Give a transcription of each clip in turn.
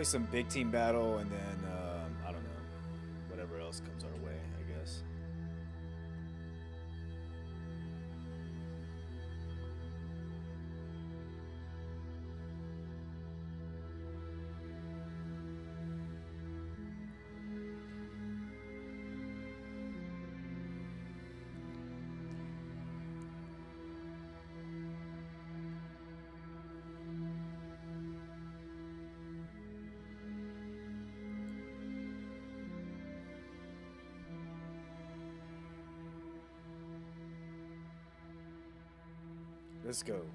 play some big team battle and then Francisco.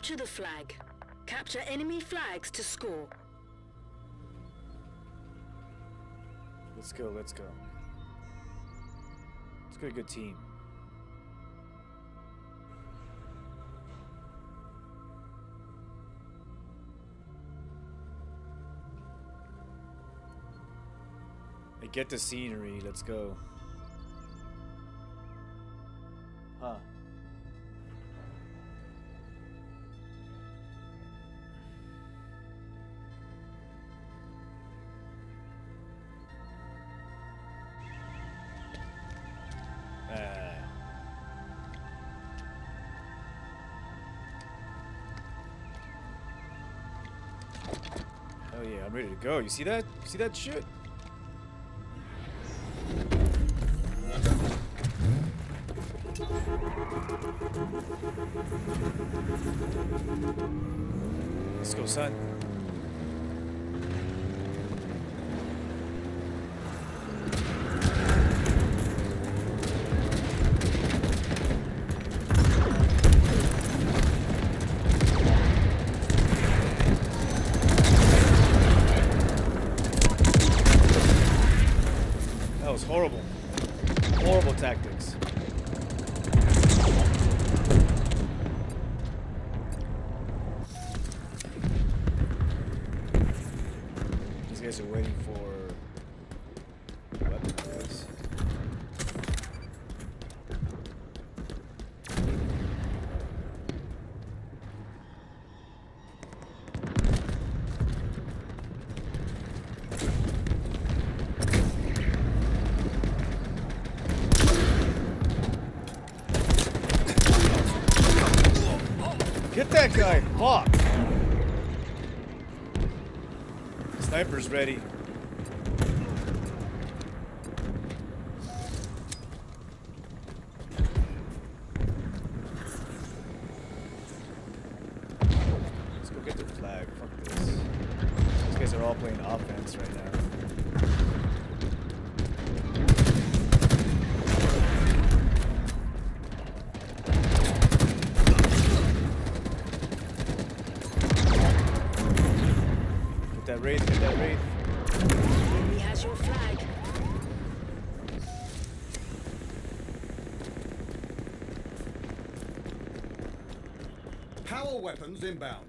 Capture the flag. Capture enemy flags to score. Let's go, let's go. Let's get a good team. I get the scenery, let's go. ready to go. You see that? You see that shit? that guy? Hawk. Sniper's ready. inbound.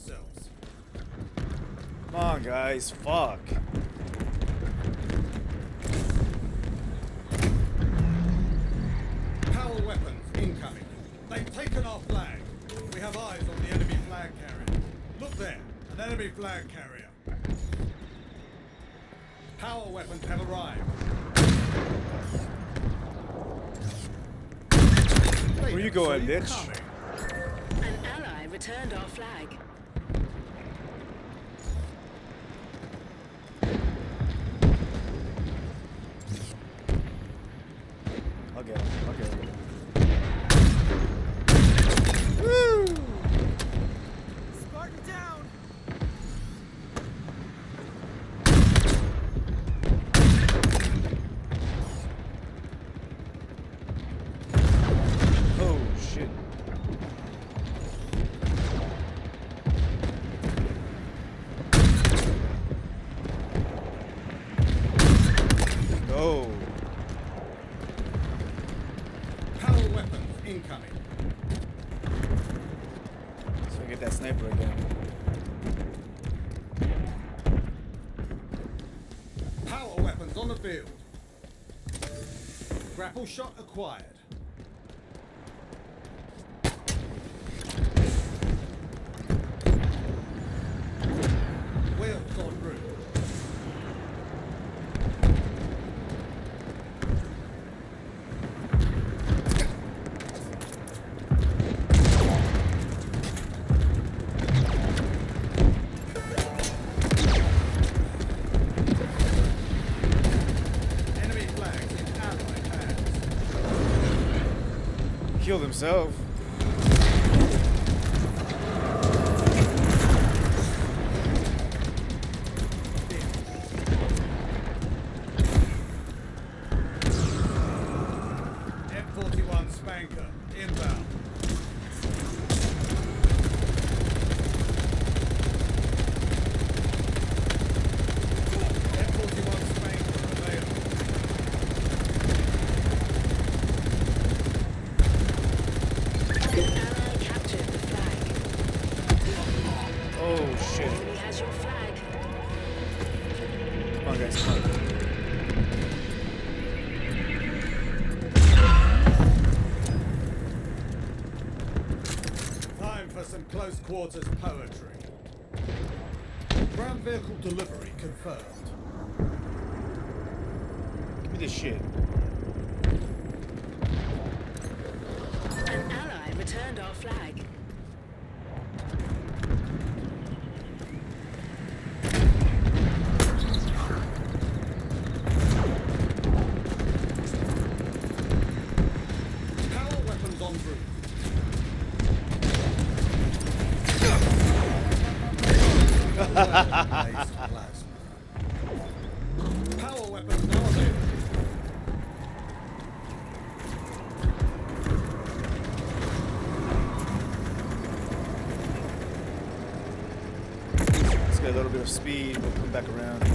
themselves. Come on, guys. Fuck. Critical shot acquired. himself. speed, we'll come back around.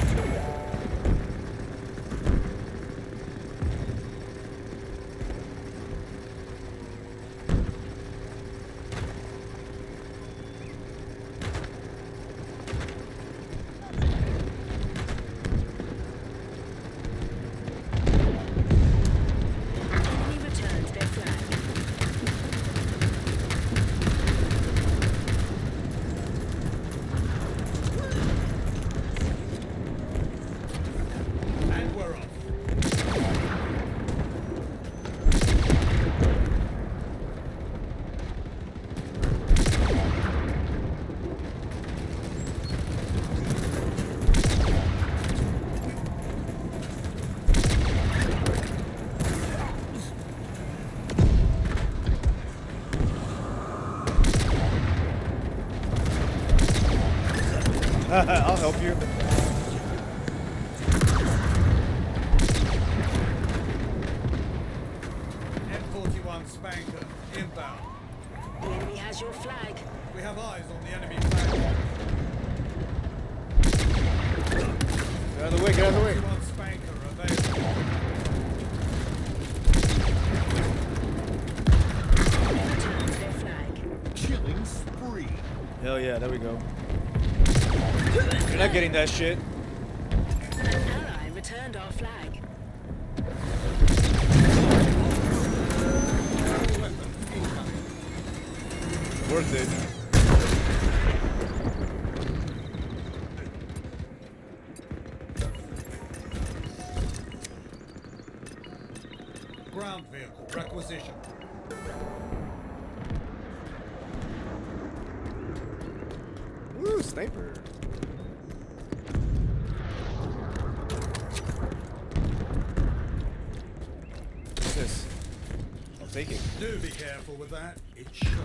help you? You're not getting that shit. Worth it. Ground vehicle requisition. Woo, sniper. What's this? I'll take it. Do be careful with that.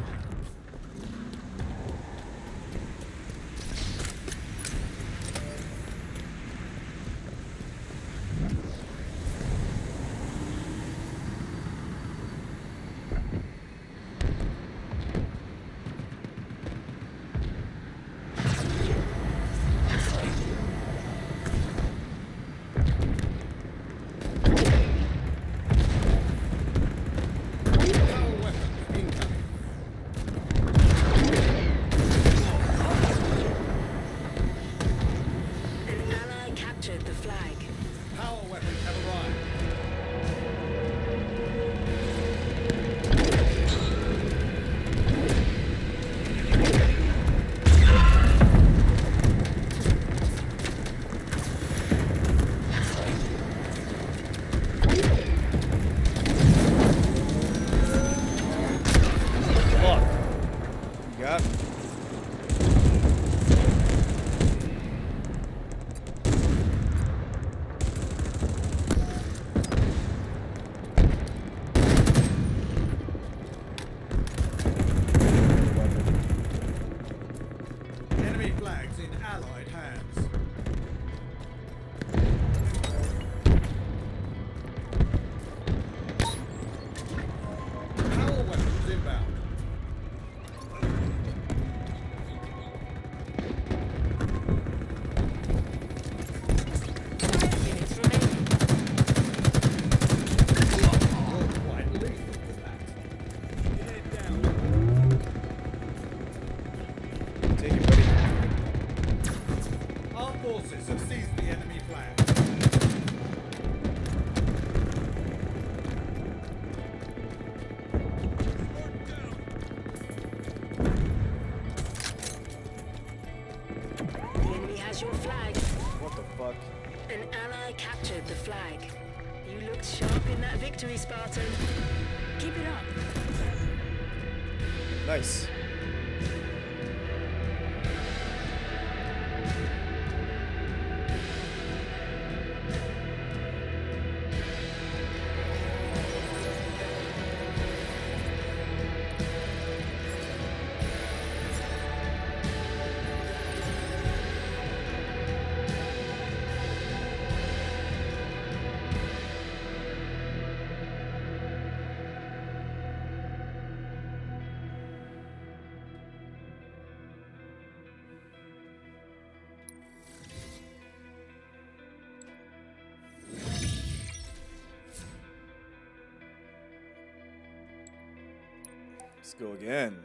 Let's go again.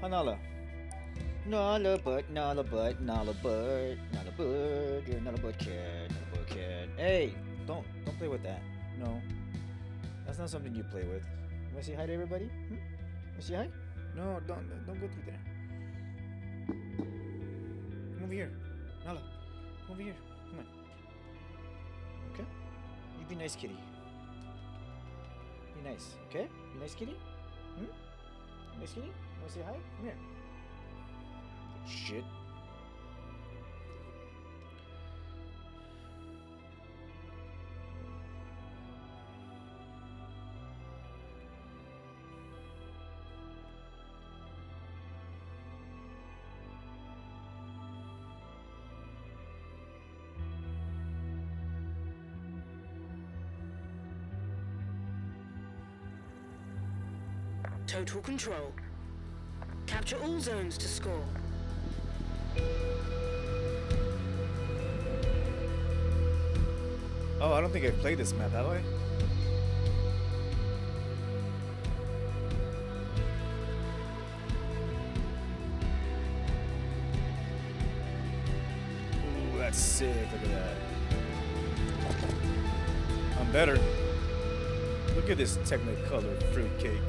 Hanala. Nala but Nala but Nala but Nala but you're not a butt kid, not a butt kid. Hey, don't don't play with that. No, that's not something you play with. Wanna say hi to everybody? Hmm? Wanna say hi? No, don't don't go through there. Over here, Nala. Come over here. Come on. Okay. You be nice, kitty. Be nice, okay? Be nice, kitty. Hmm? Nice kitty. Wanna say hi? Come here. Shit. Total control. Capture all zones to score. Oh, I don't think I've played this map, have I? Ooh, that's sick. Look at that. I'm better. Look at this Technicolor fruitcake.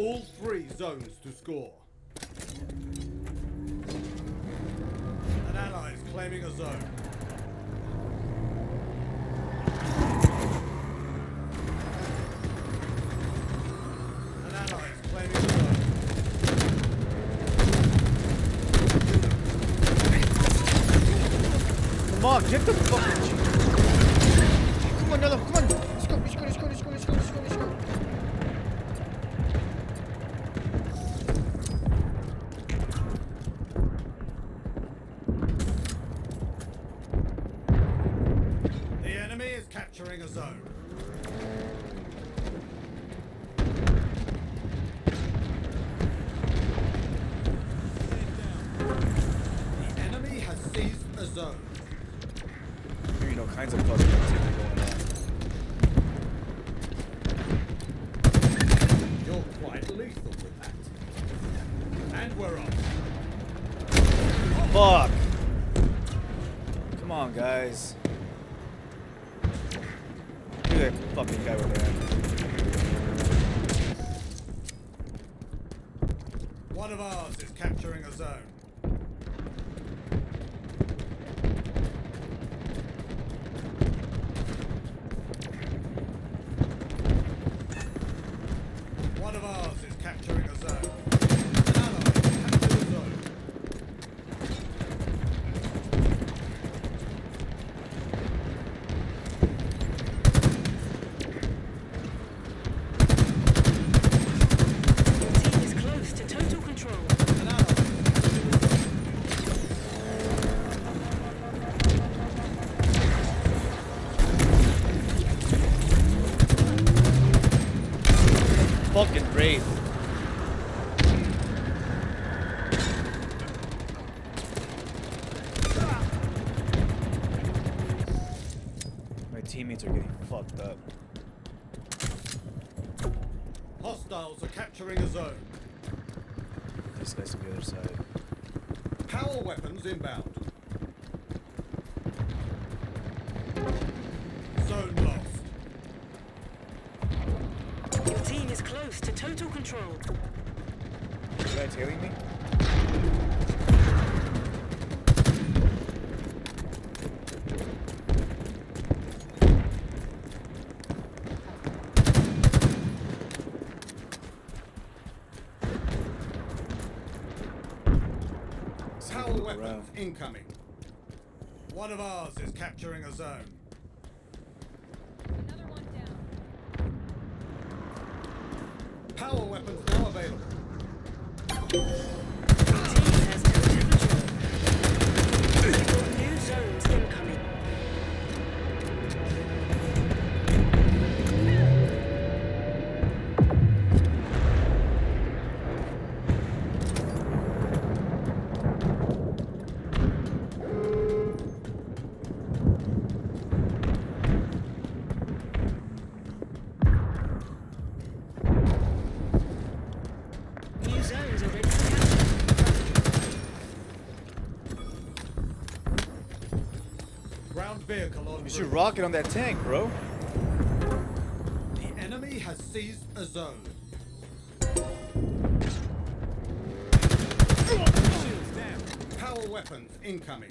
All three zones to score. An ally is claiming a zone. An ally is claiming a zone. Come on, get the Are getting fucked up. Hostiles are capturing a zone. This guy's on the other side. Power weapons inbound. Zone lost. Your team is close to total control. You guys tailing me? Power look weapons around. Incoming. One of ours is capturing a zone. You should rocket on that tank, bro. The enemy has seized a zone. Power weapons incoming.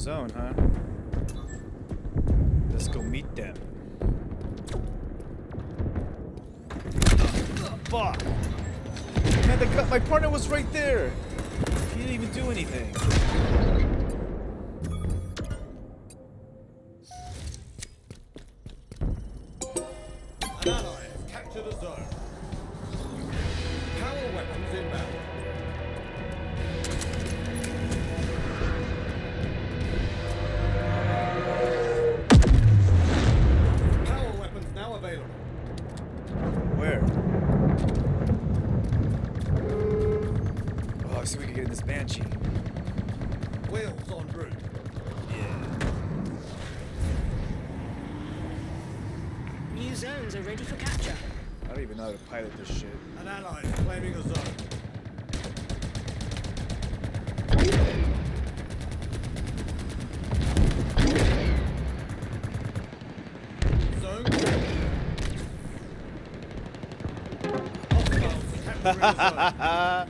Zone, huh? Let's go meet them. Fuck! Man, the my partner was right there. really fun.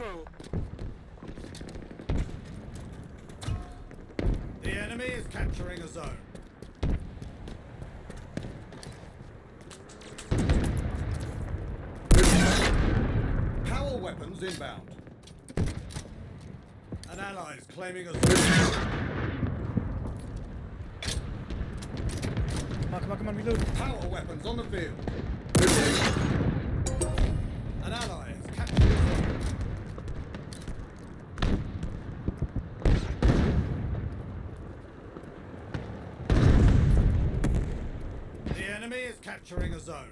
control. The enemy is capturing a zone. Power weapons inbound. An ally is claiming a zone. Come on, come on, come on, reload. Power weapons on the field. An ally is captured a zone. The enemy is capturing a zone.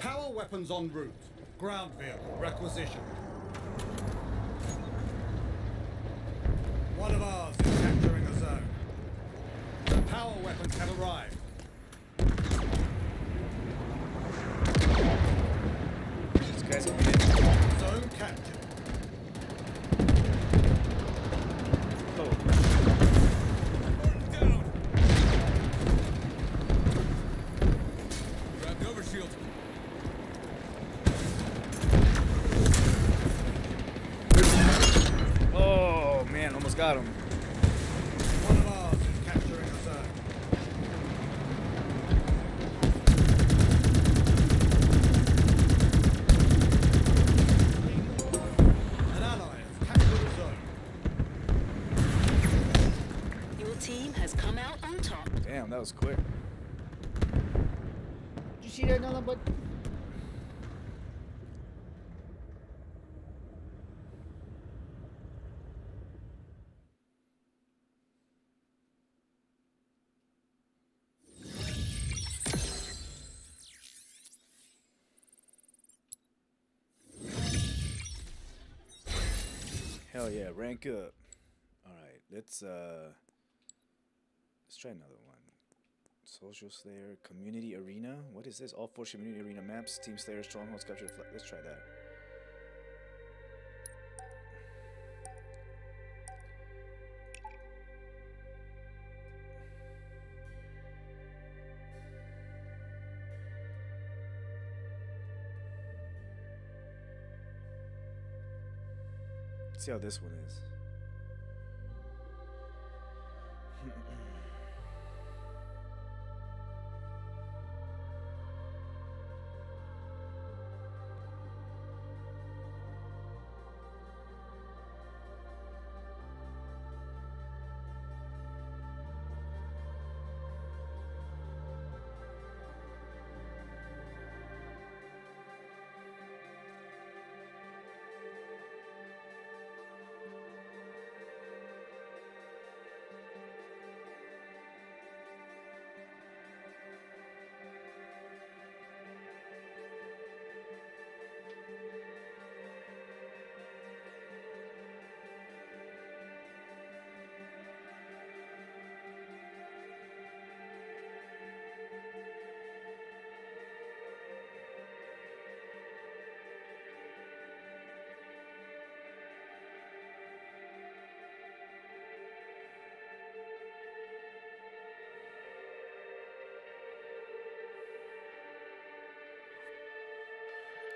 Power weapons en route. Ground vehicle requisition. One of ours is capturing a zone. Power weapons have arrived. Guys. Zone captured. Almost got him. Yeah, rank up. Alright, let's uh let's try another one. Social Slayer Community Arena. What is this? All four community arena maps, Team Slayer, Strongholds, Capture. Let's try that. See how this one is.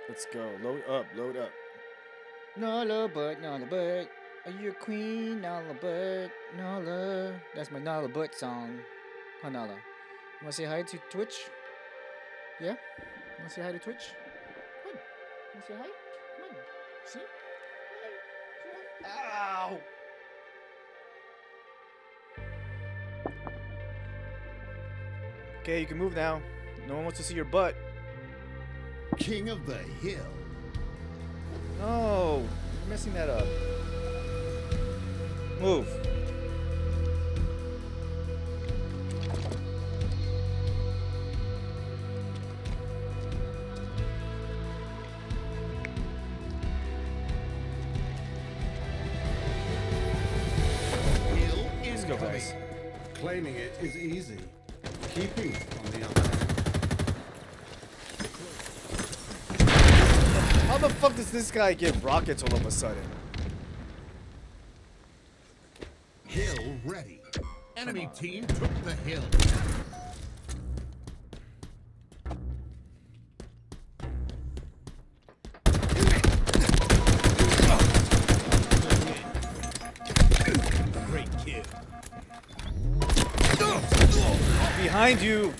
Let's go. Load up, load up. Nala Butt, Nala Butt. Are you a queen? Nala Butt, Nala. That's my Nala Butt song. Huh, Nala? You wanna say hi to Twitch? Yeah? You wanna say hi to Twitch? Come on. You wanna say hi? Come on. See? Hi. Hi. Ow! Okay, you can move now. No one wants to see your butt. King of the Hill. No, you're messing that up. Move. Hill Let's go, guys. Claiming it is easy. Keeping it, on the other hand. How the fuck does this guy get rockets all of a sudden? Hill ready. Enemy team took the hill. Great kill. Behind you!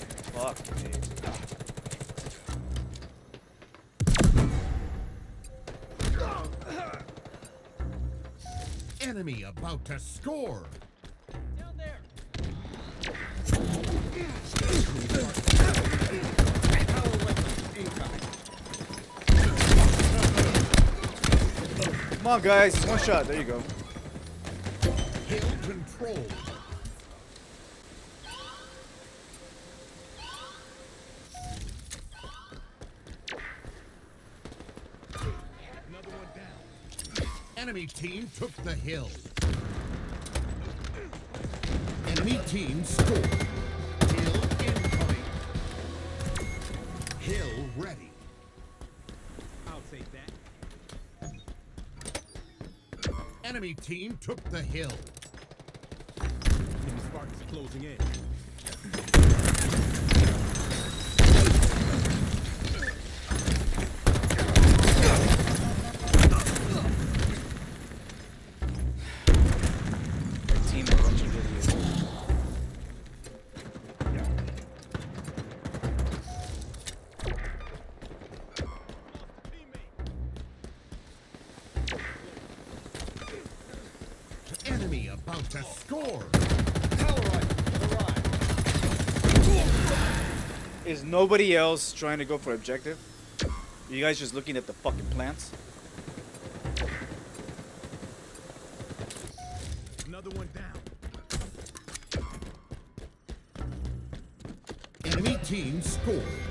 To score. Down there. Power weapons incoming. Come on, guys. One shot. There you go. Hill control. Another one down. Enemy team took the hill. Enemy team scored. Hill incoming. Hill ready. I'll take that. Enemy team took the hill. Enemy Spartans closing in. Nobody else trying to go for objective? You guys just looking at the fucking plants? Another one down. Enemy team scored.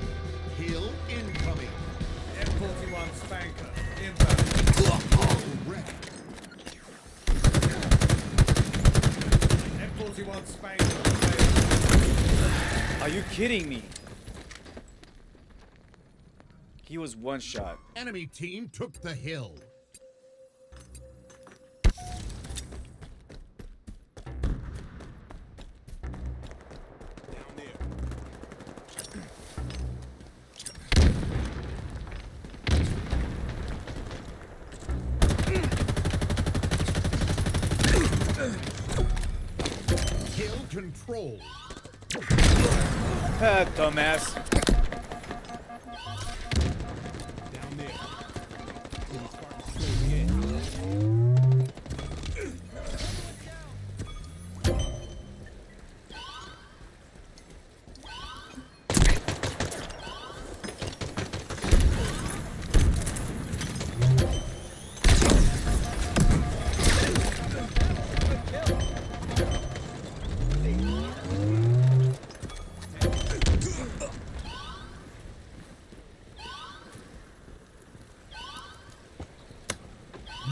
was one shot. Enemy team took the hill. Control. Ah, dumbass.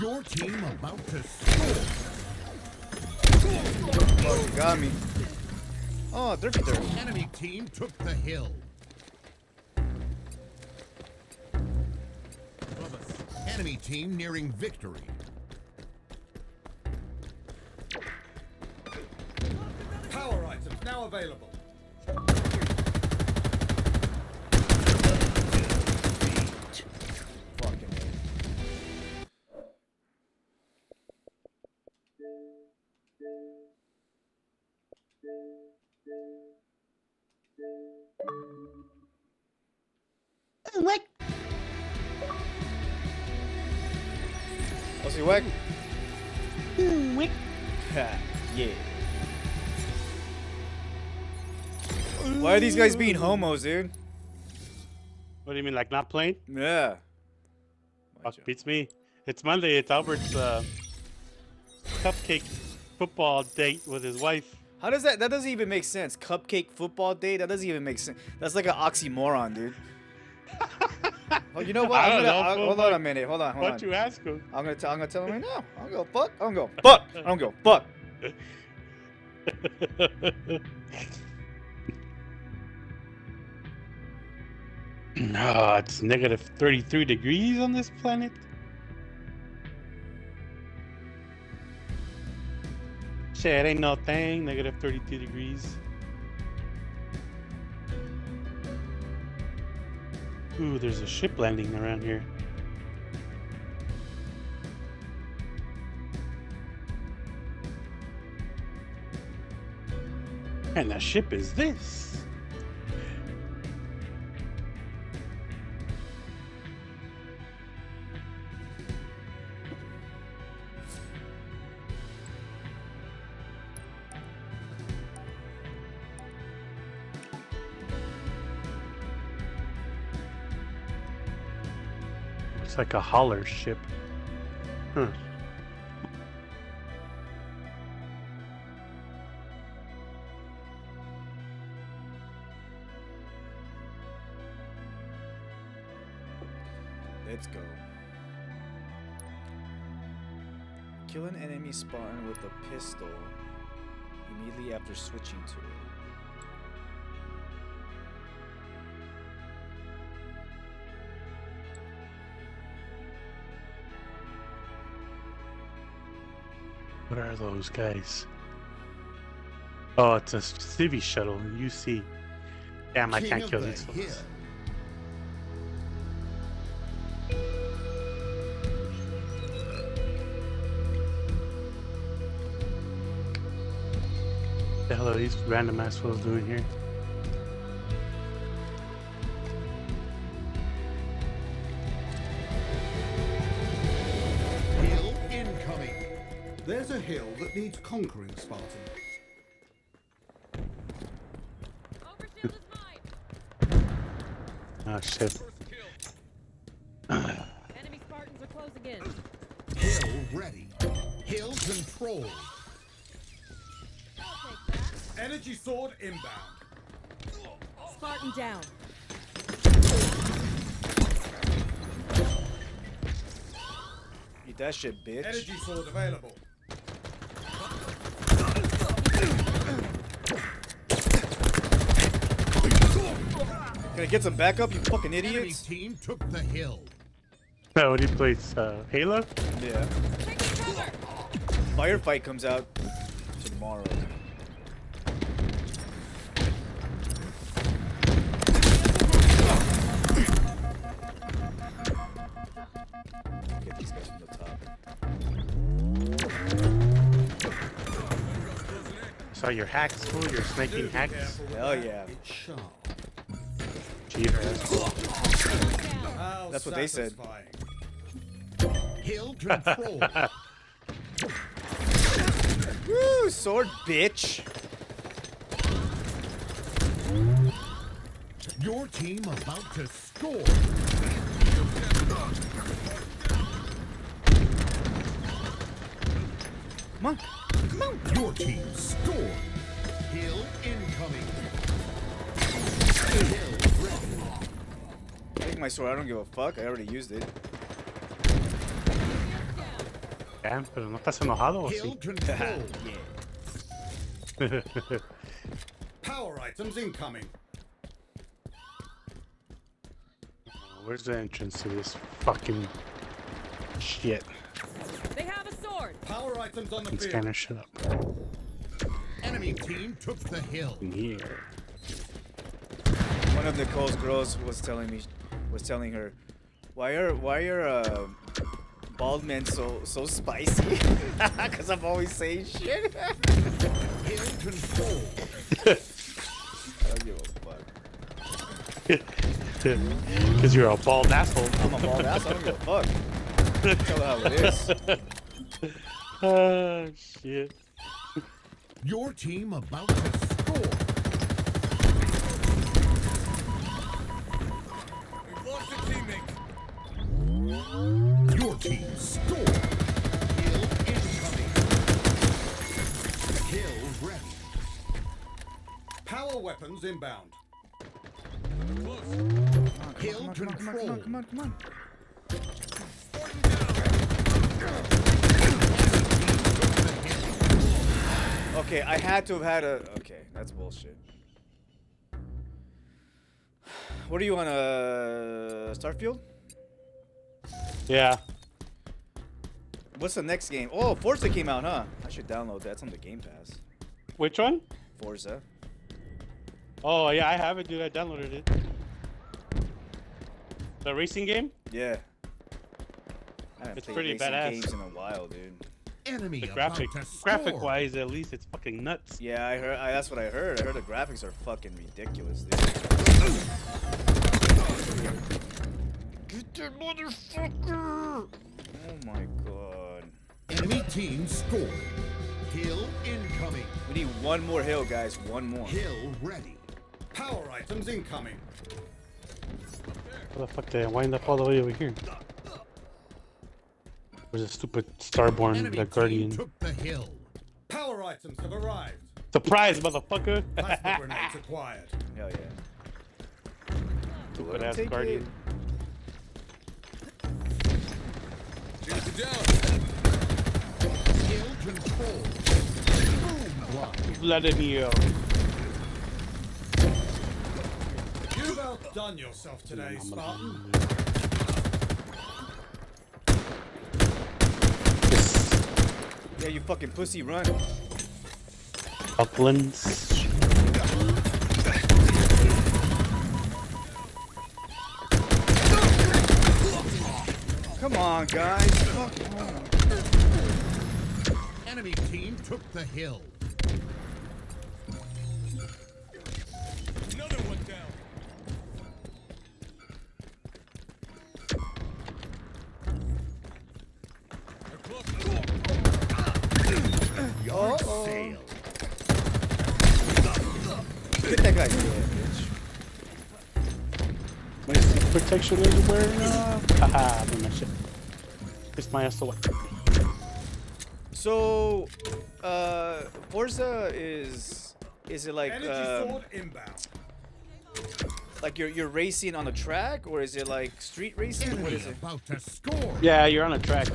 Your team about to score. Oh, got me. Oh, derpy derpy. Enemy team took the hill. Enemy team nearing victory. Why are these guys being homos, dude? What do you mean, like not playing? Yeah. Fuck beats me. It's Monday. It's Albert's uh, cupcake football date with his wife. How does that? That doesn't even make sense. Cupcake football day. That doesn't even make sense. That's like an oxymoron, dude. oh, you know what? I I'm gonna, know, I'll- hold on a minute. Hold on. Hold What'd on. you ask him? I'm gonna. T- I'm gonna tell him right now. I don't go fuck. I don't go fuck. I don't go fuck. no, ah, it's negative 33 degrees on this planet. Shit, ain't no thing. Negative 32 degrees. Ooh, there's a ship landing around here. And the ship is this. Looks like a holler ship. Huh. Let's go. Kill an enemy Spartan with a pistol immediately after switching to it. What are those guys? Oh, it's a civvy shuttle. UC. Damn, I can't kill the these fools. The hell are these random assholes doing here? Hill that needs conquering, Spartan. Overshield is mine. Oh shit. Enemy Spartans are closing in. Hill ready. Hill control. I'll take that. Energy sword inbound. Spartan down. Eat that shit, bitch. Energy sword available. Can I get some backup, you fucking Enemy idiots? team took the hill. Oh, what he plays? Uh, Halo? Yeah. Taking cover. Firefight comes out tomorrow. Get these guys from the top. saw your hacks, fool. Your Do snaking hacks. Hell yeah. It's sharp. Cheater. That's cool. That's what they said. satisfying. Hill control. Woo, sword, bitch. Your team about to score. Come on. Come on. Your team scored. Hill incoming. My sword. I don't give a fuck. I already used it. Damn, pero no estás enojado o Hill sí? control. Power items incoming. Where's the entrance to this fucking shit? They have a sword. Power items on the And field. scanner shut up. Enemy team took the hill. In here. One of Nicole's girls was telling me, was telling her, why are why are uh, bald men so so spicy? Cause I'm always saying shit. Hill control. I don't give a fuck. Because you're a bald asshole. I'm a bald ass. I don't give a fuck. Tell her how it is. Oh, shit. Your team about to score. We've lost a teammate. Your team scored. Hill incoming. Hill ready. Power weapons inbound. Hill Come on, come on, come on, come on, come on. Okay, I had to have had a. Okay, that's bullshit. What are you on a Starfield? Yeah. What's the next game? Oh, Forza came out, huh? I should download that. It's on the Game Pass. Which one? Forza. Oh, yeah, I have it, dude. I downloaded it. The racing game? Yeah. I It's pretty racing badass. games in a while, dude. Enemy The about graphic, graphic wise, at least, it's fucking nuts. Yeah, I heard. I, that's what I heard. I heard the graphics are fucking ridiculous, dude. Get that motherfucker! Oh my god. Enemy team scored. Hill incoming. We need one more hill, guys. One more. Hill ready. Power items incoming. How the fuck did I wind up all the way over here? Where's the stupid Starborn, Enemy the Guardian? took the hill. Power items have arrived. Surprise, motherfucker! Plasma grenades acquired. Hell yeah. Stupid ass Guardian. Hill Vladimir. You've outdone yourself today, Spartan. Yes. Yeah, you fucking pussy, run. Uplands. Come on, guys. Fuck. Enemy team took the hill. Another one down. Yard sail. Get that guy. What is the protection are you wearing? Uh, haha, I my shit. It's my ass away. So, uh, Forza is is it like Energy um, inbound. like you're you're racing on a track or is it like street racing? What Enemy is it? about to score. Yeah, you're on a track.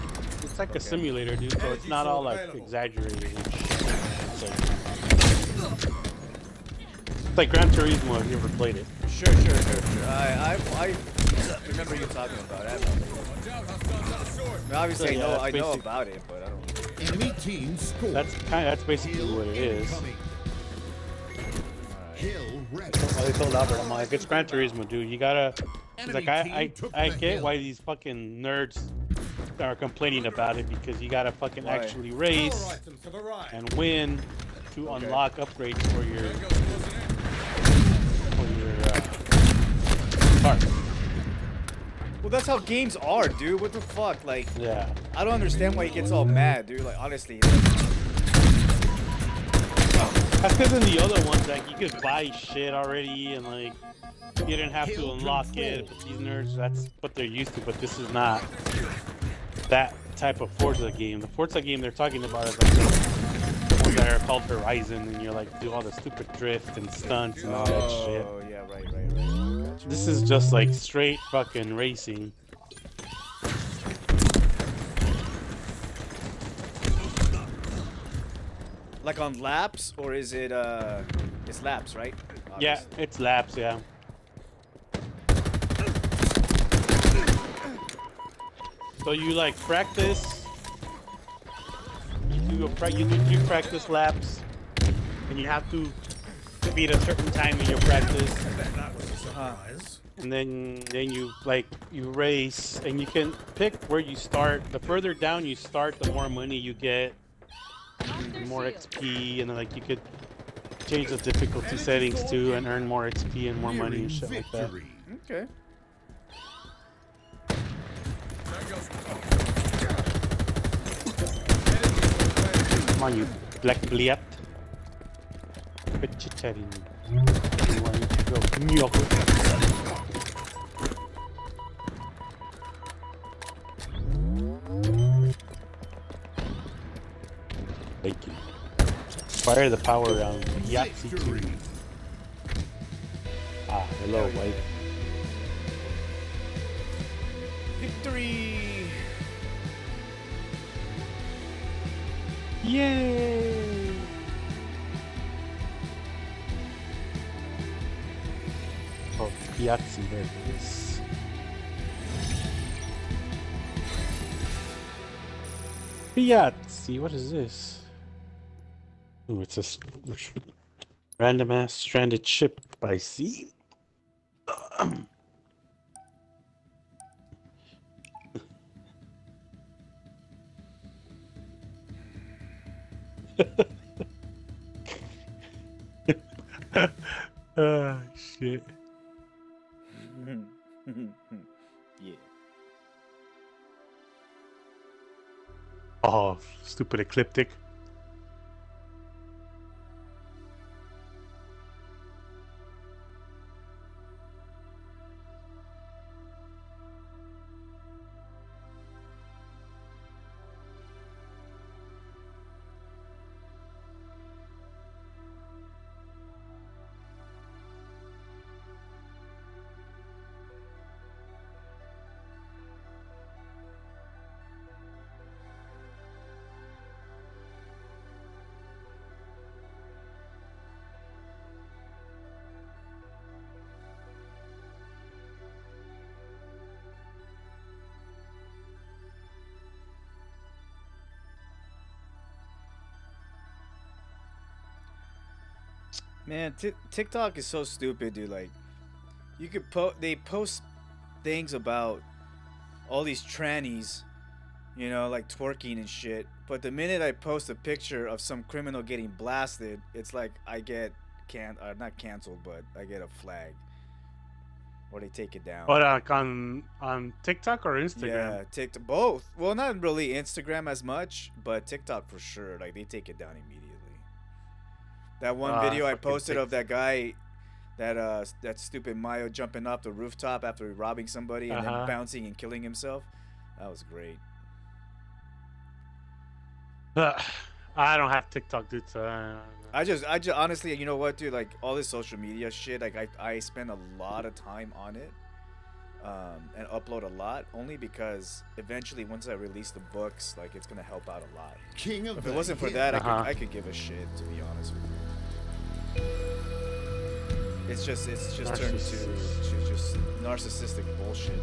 It's like Okay. a simulator, dude. So it's not all like available. exaggerated. And. It's like, it's like Gran Turismo if you ever played it. Sure, sure, sure, sure. I I, I remember you talking about it. I haven't played it. I mean, obviously, So, I yeah, know I know about it, but I don't. Enemy team scored. That's kind of that's basically Hill what it is. incoming. Hill ready. I told Albert, I'm like, it's Gran Turismo, dude. You gotta. He's like, I, I, I get hill. why these fucking nerds are complaining about it because you gotta fucking Why? actually race items and win to Okay. unlock upgrades for your There goes closing in. For your card. Well, that's how games are, dude. What the fuck? Like, Yeah. I don't understand why he gets all mad, dude. Like, honestly. That's because in the other ones, like you could buy shit already, and like you didn't have to unlock it. But these nerds, that's what they're used to. But this is not that type of Forza game. The Forza game they're talking about is like the ones that are called Horizon, and you're like do all the stupid drift and stunts and all that shit. Oh, yeah, right, right, right. This is just like straight fucking racing. Like on laps, or is it, uh, it's laps, right? Yeah, it's laps. Yeah. So you like practice. You do a pra- you do you practice laps, and you have to beat a certain time in your practice, that was a surprise. and then then you like you race, and you can pick where you start. The further down you start, the more money you get, the more XP, and like you could change the difficulty settings too, and earn more XP and more money and shit like that. Okay. Come on, you black bliat. Quit chit-chatting. Why don't you go? Thank you. Fire the power round. Yahtzee. Ah, hello, wife. Victory! Yay! Oh, Yahtzee, there. Yahtzee, what is this? Ooh, it's a random ass stranded ship by sea. Ah, shit. yeah. Oh, stupid ecliptic. Man, Tik TikTok is so stupid, dude. Like, you could po they post things about all these trannies, you know, like twerking and shit. But the minute I post a picture of some criminal getting blasted, it's like I get can uh, not canceled, but I get a flag, or they take it down. But uh, on on TikTok or Instagram? Yeah, TikTok both. Well, not really Instagram as much, but TikTok for sure. Like they take it down immediately. That one Ah, video I fucking posted of that guy, that uh, that stupid Mayo jumping off the rooftop after robbing somebody and Uh-huh. then bouncing and killing himself. That was great. Uh, I don't have TikTok, dude. So uh, I just, I just honestly, you know what, dude? Like all this social media shit, like I, I spend a lot of time on it, um, and upload a lot only because eventually, once I release the books, like it's gonna help out a lot. King of If it wasn't for that, Uh-huh. could I could give a shit to be honest with you. It's just it's just turned to, to just narcissistic bullshit.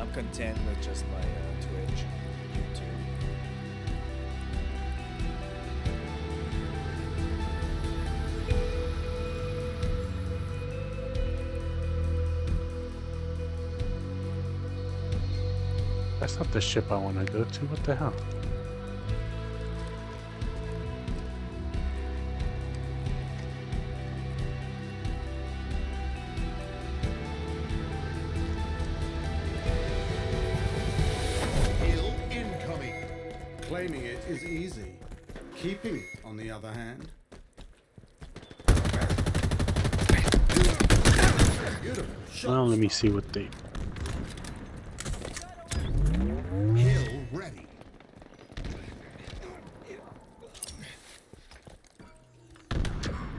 I'm content with just my uh, Twitch, YouTube. That's not the ship I want to go to. What the hell? Me see what they.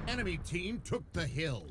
Enemy team took the hill.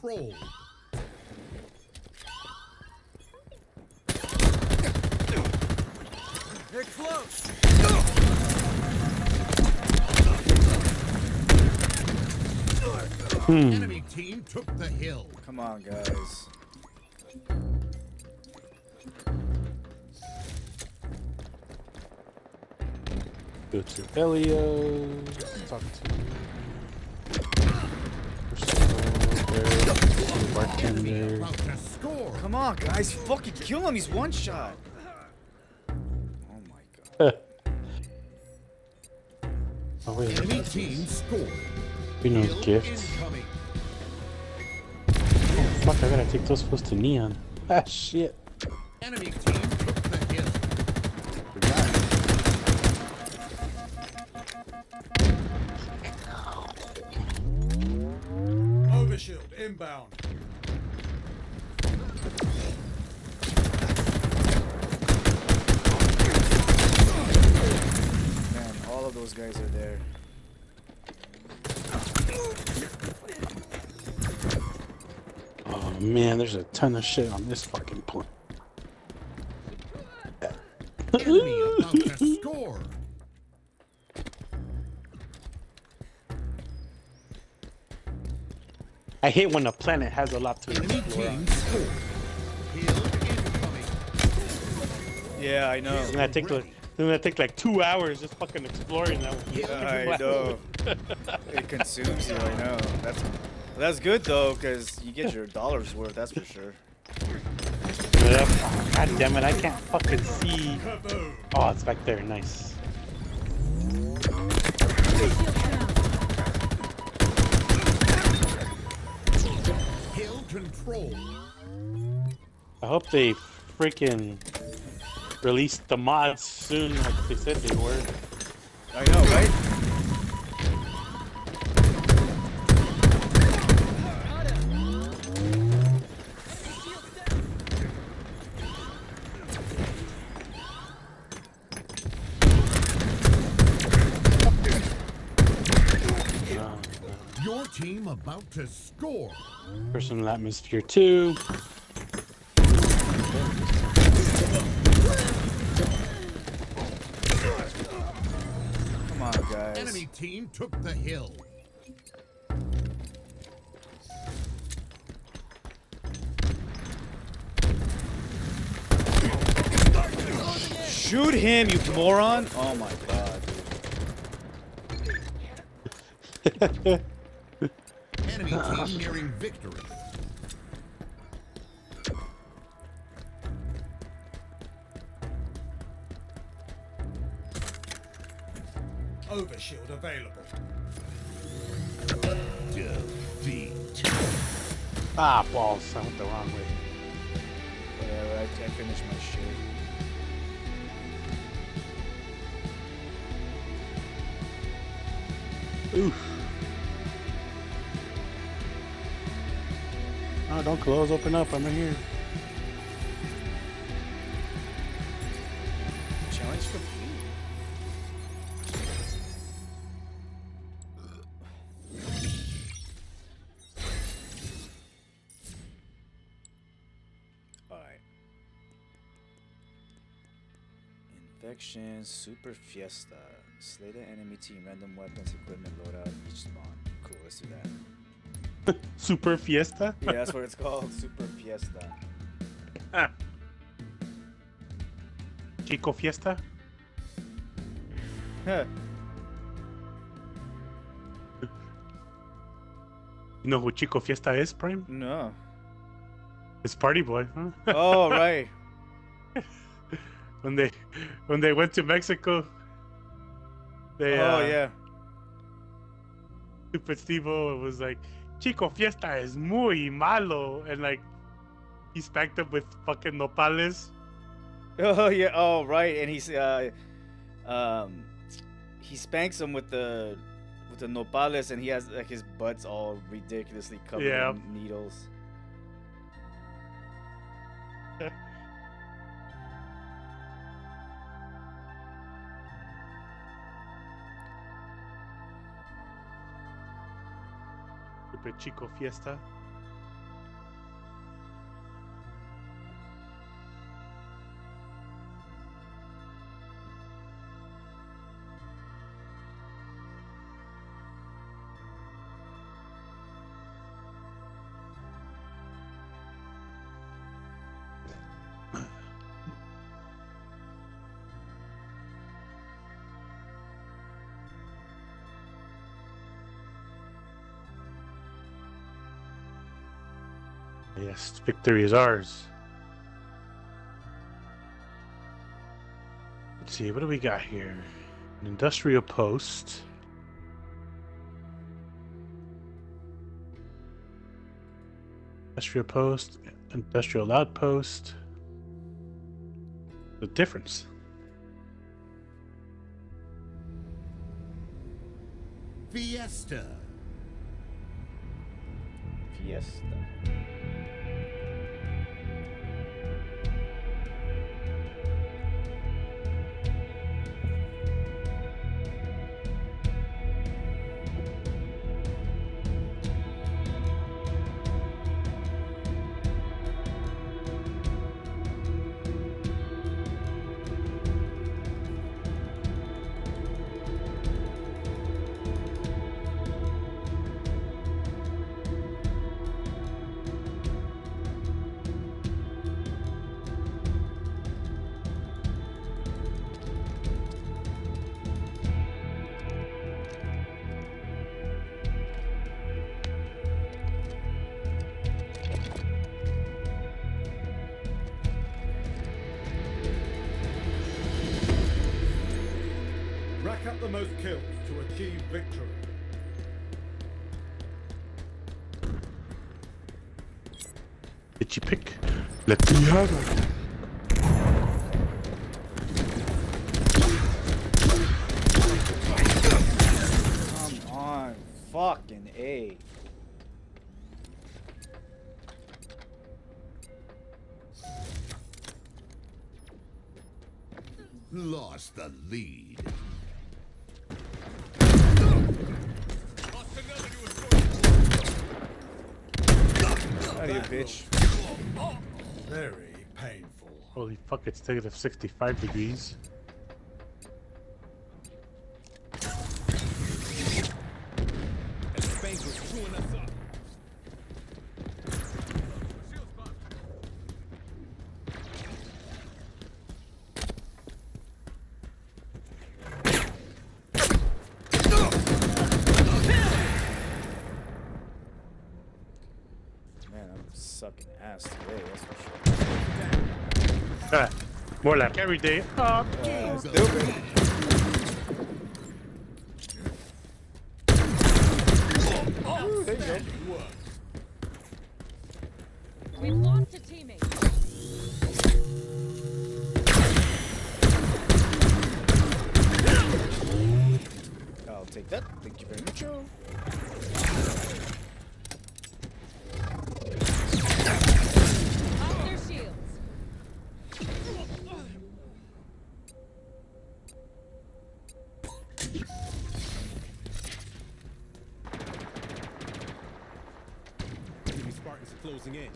Control. They're close. Hmm. Enemy team took the hill. Come on, guys. Go to Elio. Talk to. Bartender. About to score. Come on, guys. Fucking kill him. He's one shot. Oh my god. Oh wait, Enemy team scored. we know gifts. incoming. Fuck, I gotta take those fools to Neon. Ah shit. Enemy team took the hill. Overshield inbound. Man, all of those guys are there. Oh man, there's a ton of shit on this fucking point. Enemy about to score. I hate when a planet has a lot to Enemy explore. team scored. Hill incoming. Yeah, I know. Doesn't that take like, doesn't that take like two hours just fucking exploring that one? Yeah, I know. it consumes you. I know. That's that's good though, cause you get your dollars worth. That's for sure. Yep. God damn it, I can't fucking see. Oh, it's back there. Nice. Hill control. I hope they freaking release the mods soon, like they said they were. I know, right? Your team about to score. personal atmosphere too. Team took the hill. Shoot him, you moron! Oh my god. Enemy team nearing victory. Overshield available. Defeat. Ah, balls. I went the wrong way. Whatever, I, I finished my shit. Oof. Oh, don't close. Open up. I'm in here. Challenge complete. Infection, Super Fiesta. Slay the enemy team, random weapons, equipment, loadout, each spawn. Cool, let's do that. Super Fiesta. Yeah, that's what it's called. Super Fiesta. Ah. Chico Fiesta. Huh. You know who Chico Fiesta is, Prime? No. It's Party Boy. Huh? Oh, right. When they when they went to Mexico. They, oh, uh, yeah. Stupid Steve-O was like, Chico Fiesta is muy malo, and like he spanked him with fucking nopales. Oh, yeah. Oh, right. And he's, uh, um, he spanks him with the, with the nopales, and he has, like, his butt's all ridiculously covered Yeah. in needles. Stupid Chico Fiesta. Yes, victory is ours. Let's see, what do we got here? An industrial post. Industrial post, industrial outpost. The difference. Fiesta. Fiesta. It's negative 65 degrees. More like every day. Oh, Uh, closing in.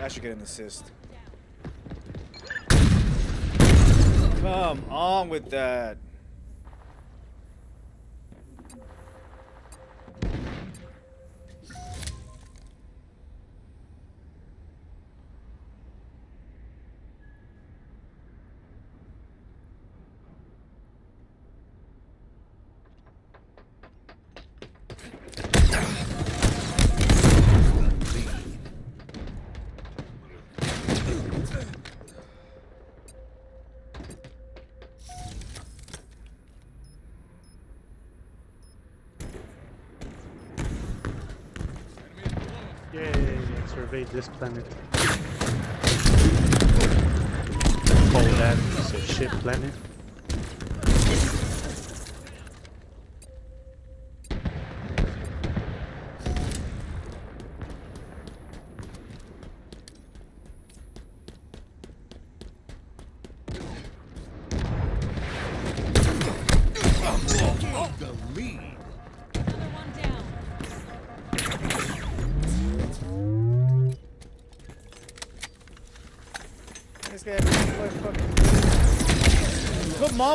I should get an assist. Come on with that. Survey this planet. Call that piece of shit planet.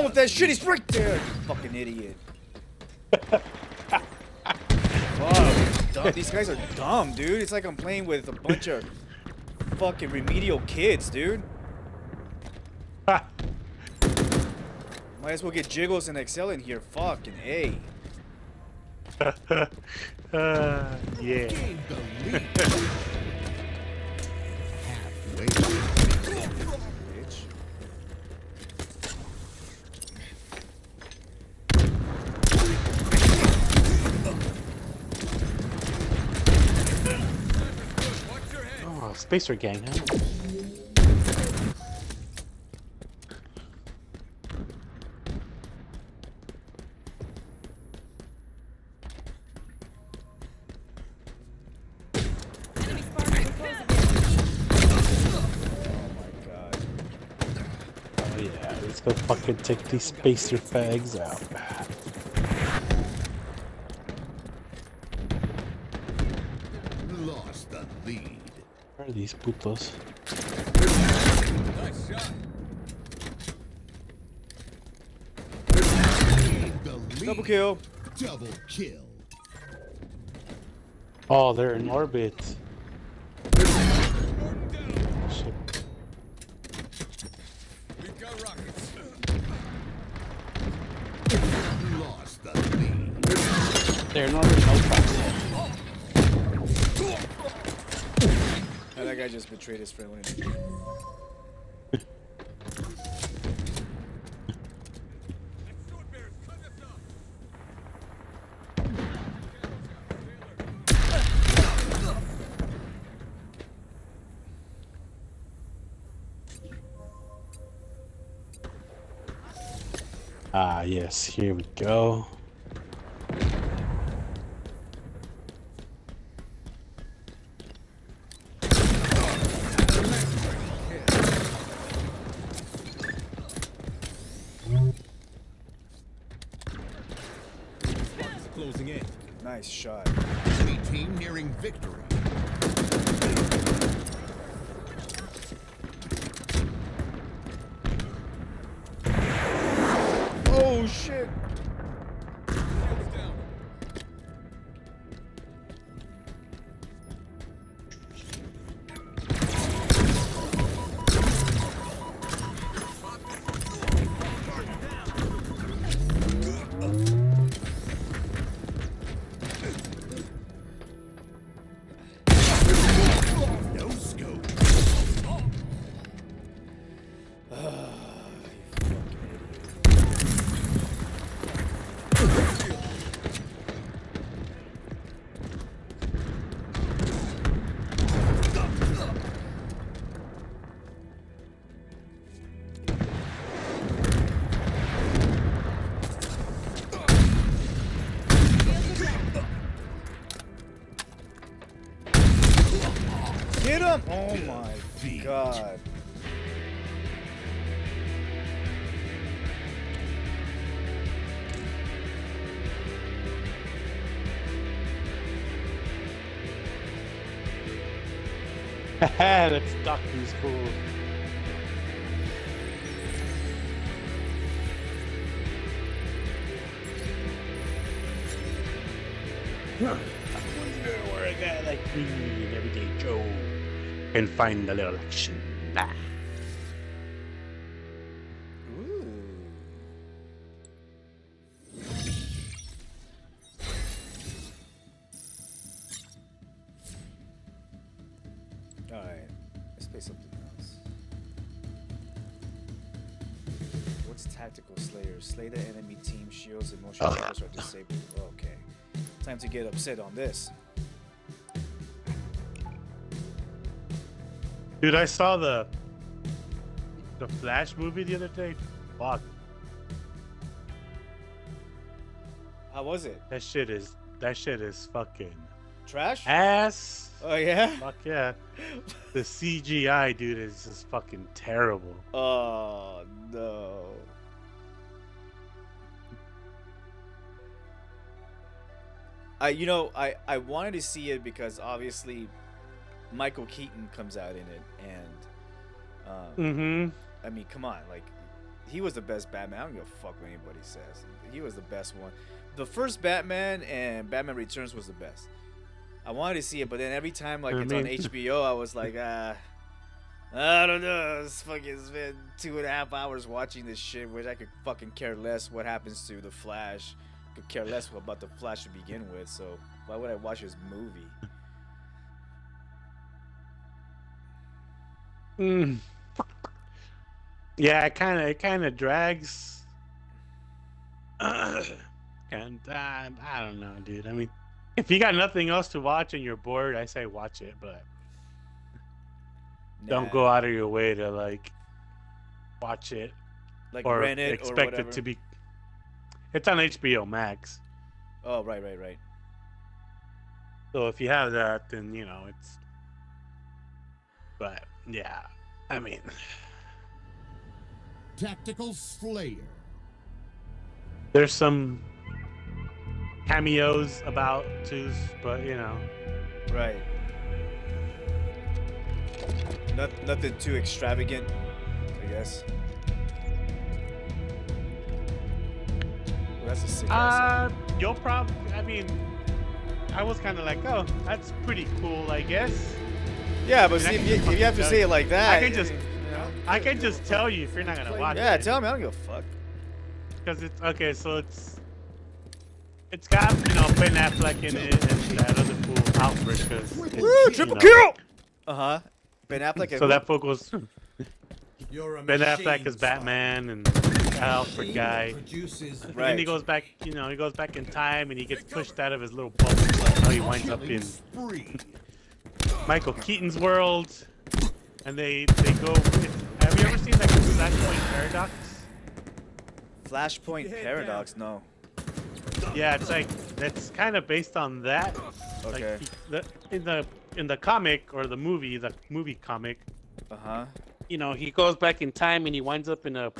On with that shit. He's right there. Fucking idiot. Fuck. Dumb. These guys are dumb, dude. It's like I'm playing with a bunch of fucking remedial kids, dude. Might as well get Jiggles and Excel in here. Fucking A. uh, yeah. Spacer Gang, huh? Oh yeah, let's go fucking take these Spacer fags out. Lost the lead. Where putos? Nice shot. Gained the lead. Double kill. Double kill. Oh, they're in orbit. Shit. We've got rockets. Lost the lead. They're in orbit, no problem. Oh, that guy just betrayed his friend. What did he do? Swordbearers, us off. Ah, yes, here we go. Can find a little action. Nah. Ooh. Alright, let's play something else. What's Tactical Slayer? Slay the enemy team, shields, and motion controls are disabled. Okay. Time to get upset on this. Dude, I saw the the Flash movie the other day. Fuck, How was it? that shit is that shit is fucking Trash? ass. Oh yeah? Fuck yeah. The CGI, dude, is just fucking terrible. Oh no. I you know I I wanted to see it because obviously Michael Keaton comes out in it and um, Mm-hmm. I mean come on like he was the best Batman. I don't give a fuck what anybody says. He was the best one. The first Batman and Batman Returns was the best. I wanted to see it, but then every time like I it's on HBO, I was like, ah, I don't know. It's fucking spent two and a half hours watching this shit, which I could fucking care less what happens to the Flash. Could care less about the Flash to begin with. So why would I watch this movie? Mm. Yeah, it kind of it kind of drags. and uh, I don't know, dude. I mean, if you got nothing else to watch and you're bored, I say watch it, but don't go out of your way to like watch it like or rent it expect whatever. it to be. It's on HBO Max, Oh right, right, right. so if you have that, then you know it's. But yeah, I mean, Tactical Slayer. there's some cameos about too, but you know. Right. Not, nothing too extravagant, I guess. Well, that's a sick Uh, you'll probably. I mean, I was kind of like, oh, that's pretty cool, I guess. Song. Yeah, but see, if you, if you have to say it like that, I can just- you know? I can just tell you if you're not gonna watch it. yeah, it. tell me. I don't give a fuck. Because it's okay, so it's it's got you know Ben Affleck in it and that other fool Alfred. Because Woo, triple kill! Uh huh. Ben Affleck. So that fool goes You're a Ben machine, Affleck is Spock. Batman and Alfred guy. Produces And Right. then he goes back, you know, he goes back in time and he gets pushed out of his little bubble. That's how he winds up in Spree. Michael Keaton's world. And they they go. It's, have you ever seen like Flashpoint Paradox? Flashpoint Paradox. No. Yeah, it's like it's kind of based on that. Okay. Like the, in the in the comic or the movie, the movie comic, Uh huh. you know, he goes back in time and he winds up in a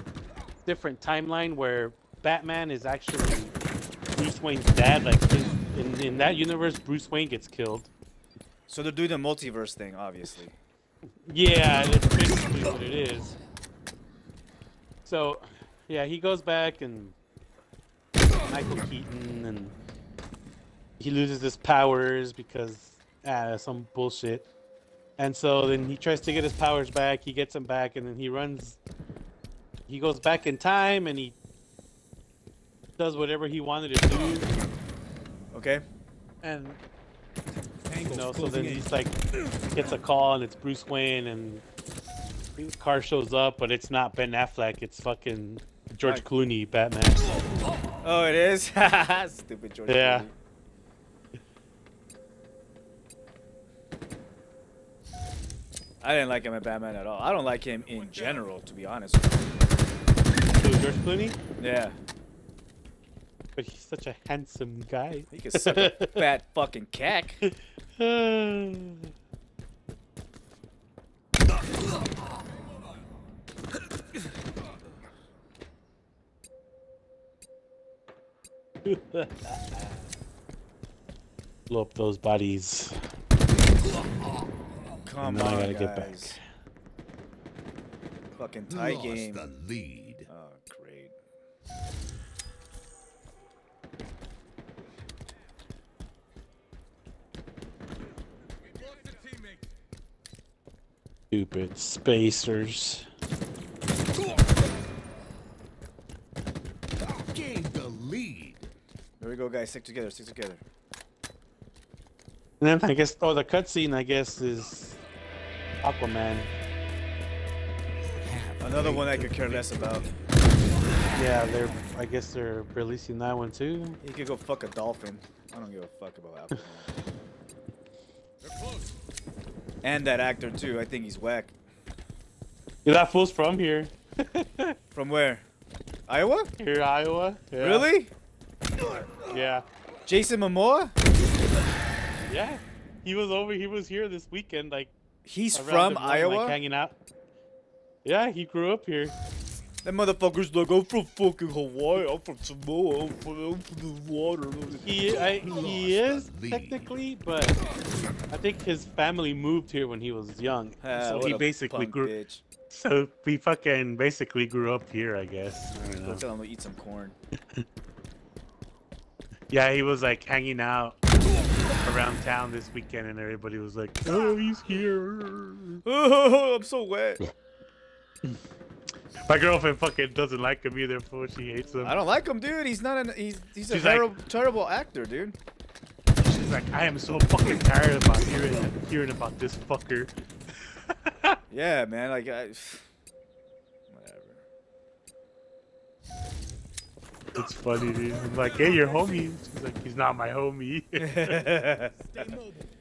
different timeline where Batman is actually Bruce Wayne's dad. Like in, in, in that universe, Bruce Wayne gets killed. So they're doing the multiverse thing, obviously. Yeah, that's basically what it is. So, yeah, he goes back and Michael Keaton and he loses his powers because ah some bullshit. And so then he tries to get his powers back. He gets them back, and then he runs. He goes back in time, and he does whatever he wanted to do. Okay. And you know, so then he's like gets a call, and it's Bruce Wayne, and the car shows up, but it's not Ben Affleck. It's fucking George Right. Clooney, Batman. Oh, it is. Stupid George. Yeah. Clooney. I didn't like him in Batman at all. I don't like him in general, to be honest. Who, George Clooney, Yeah. But he's such a handsome guy. He could suck a fat fucking cack. Blow up those bodies. Come then I gotta guys. get back. Fucking tie Lost game. the lead. Oh, great. Stupid spacers. Gained the lead. There we go, guys. Stick together. Stick together. And then I guess, oh, the cutscene, I guess, is Aquaman. Another one I could care less about. Yeah, they're, I guess they're releasing that one too. He could go fuck a dolphin. I don't give a fuck about Aquaman. And that actor too. I think he's whack. Yeah, that fool's from here. From where? Iowa? Here, Iowa. Yeah. Really? Yeah. Jason Momoa? Yeah. He was over, he was here this weekend, like, He's from Iowa? Like, hanging out. Yeah, he grew up here. That motherfucker's like, I'm from fucking Hawaii. I'm from Samoa. I'm from, I'm from the water. He, I, he is technically, but I think his family moved here when he was young. Ah, so he basically grew. Bitch. So we fucking basically grew up here, I guess. I don't Go know. tell him to eat some corn. Yeah, he was like hanging out around town this weekend, and everybody was like, "Oh, he's here." Oh, I'm so wet. My girlfriend fucking doesn't like him either, fool. She hates him. I don't like him, dude. He's not an. He's he's a like- terrible, terrible actor, dude. She's like, "I am so fucking tired about hearing hearing about this fucker." Yeah, man. Like, I, whatever. It's funny, dude. I'm like, "Hey, your homie." She's like, "He's not my homie."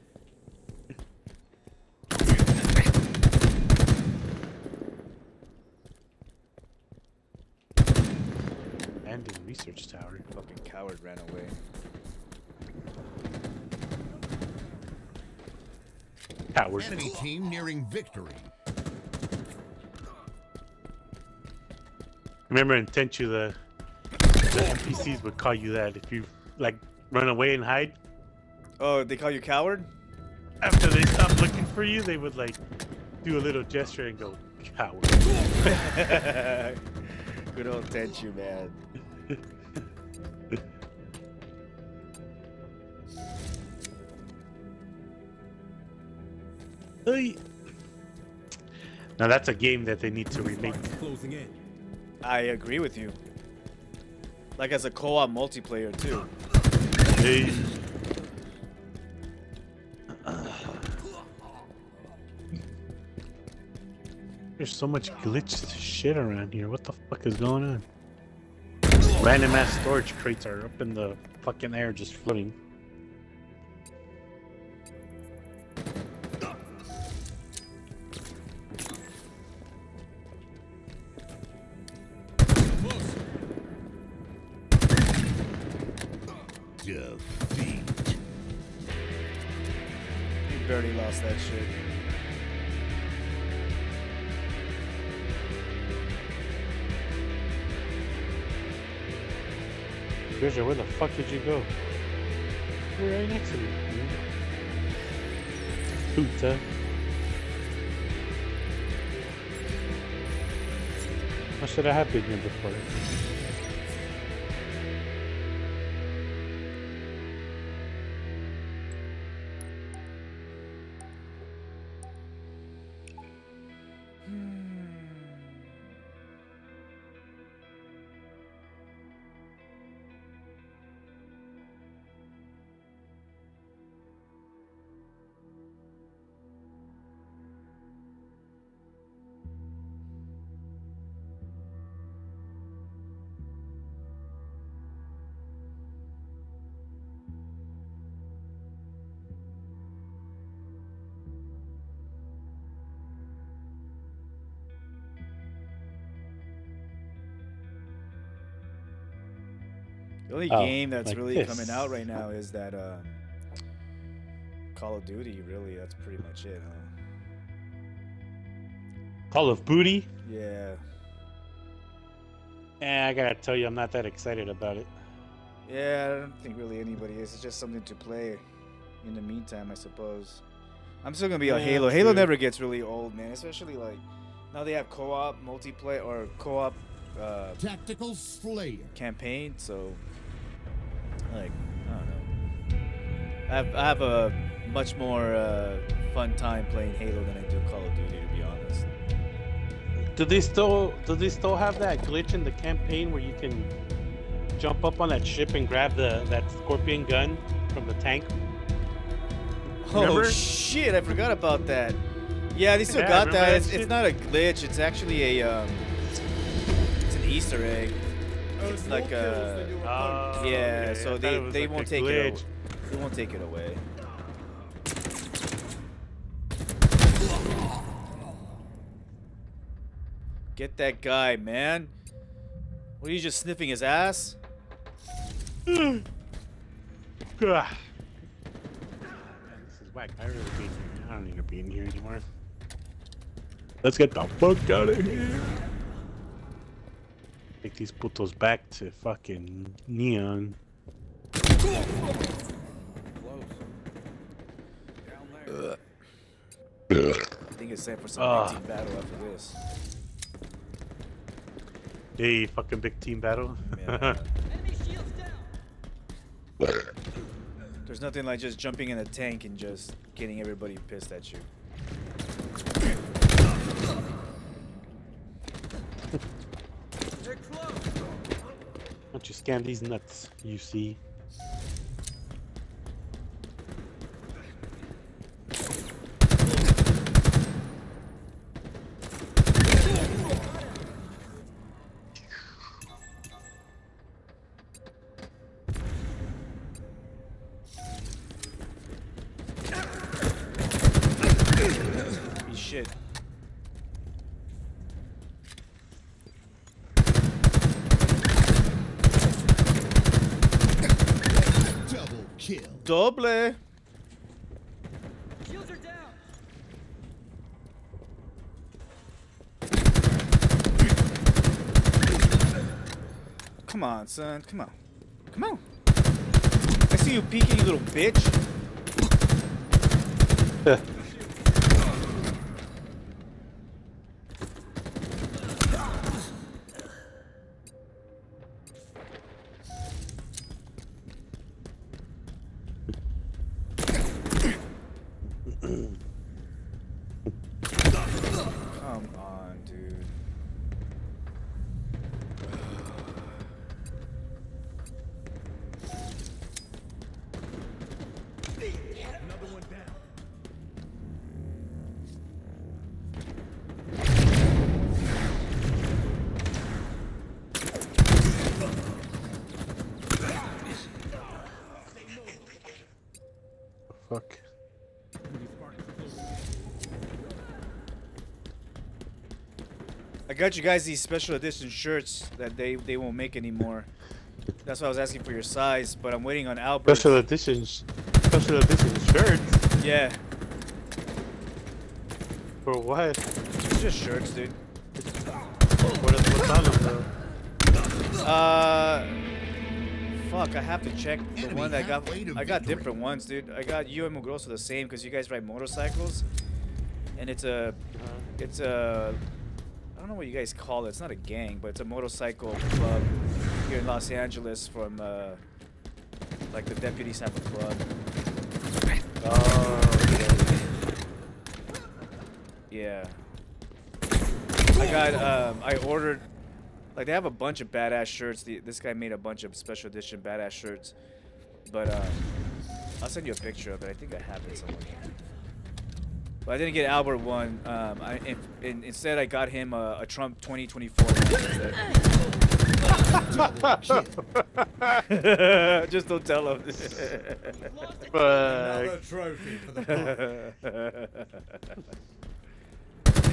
Stay mobile. and in research tower. Fucking coward ran away. Coward. Enemy team nearing victory. Remember in Tenchu, the the NPCs would call you that if you like run away and hide. Oh, they call you coward? After they stop looking for you, they would like do a little gesture and go, "Coward." Good old Tenchu, man. Now that's a game that they need to remake. Closing in. I agree with you. Like as a co-op multiplayer too. Hey. There's so much glitched shit around here. What the fuck is going on? Random ass storage crates are up in the fucking air just floating. You barely lost that shit. Grisha, where the fuck did you go? You're right next to me. Puta. Why should I have been here before? Only Oh, game that's like really this. coming out right now is that um, Call of Duty. Really, that's pretty much it, huh? Call of Booty? Yeah, Eh, I gotta tell you, I'm not that excited about it. yeah. I don't think really anybody is. It's just something to play in the meantime, I suppose. I'm still gonna be a Yeah, Halo. Halo true. never gets really old, man. Especially like now they have co-op multiplayer or co-op uh, Tactical Slayer. campaign. So like I don't know. I have, I have a much more uh, fun time playing Halo than I do Call of Duty, to be honest. Do they still do they still have that glitch in the campaign where you can jump up on that ship and grab the that scorpion gun from the tank? Oh shit! I forgot about that. Yeah, they still Yeah, got that. that It's, it's not a glitch. It's actually a um, it's an Easter egg. It's like a- Oh, yeah, okay. So they they like won't take it. glitch. Away. They won't take it away. Get that guy, man. What are you just sniffing his ass? This is whack. I really be here. I don't need to be in here anymore. Let's get the fuck out of here. Take these putos back to fucking neon. I think it's time for some Ah. big team battle after this. Hey, fucking big team battle. Yeah. There's nothing like just jumping in a tank and just getting everybody pissed at you. Don't you scan these nuts, you see? Kill. Doble. Come on, son. Come on. Come on. I see you peeking, you little bitch. got you guys these special edition shirts that they, they won't make anymore. That's why I was asking for your size, but I'm waiting on Albert. Special editions. Special edition shirts. Yeah, For what? it's just shirts, dude. What is what's on them though? Uh, fuck, I have to check the Enemy one that I got. halfway to I got different ones, dude. I got you and Mugroso the same because you guys ride motorcycles, and it's a, it's a, I don't know what you guys call it. It's not a gang, but it's a motorcycle club here in Los Angeles. From uh, like the deputies have a club. Oh, Yeah. I got um I ordered like they have a bunch of badass shirts. The, this guy made a bunch of special edition badass shirts. But um I'll send you a picture of it. I think I have it somewhere. But I didn't get Albert one. Um I in, in, instead I got him a, a Trump 2024. Just don't tell him. Fuck. Another trophy for the party.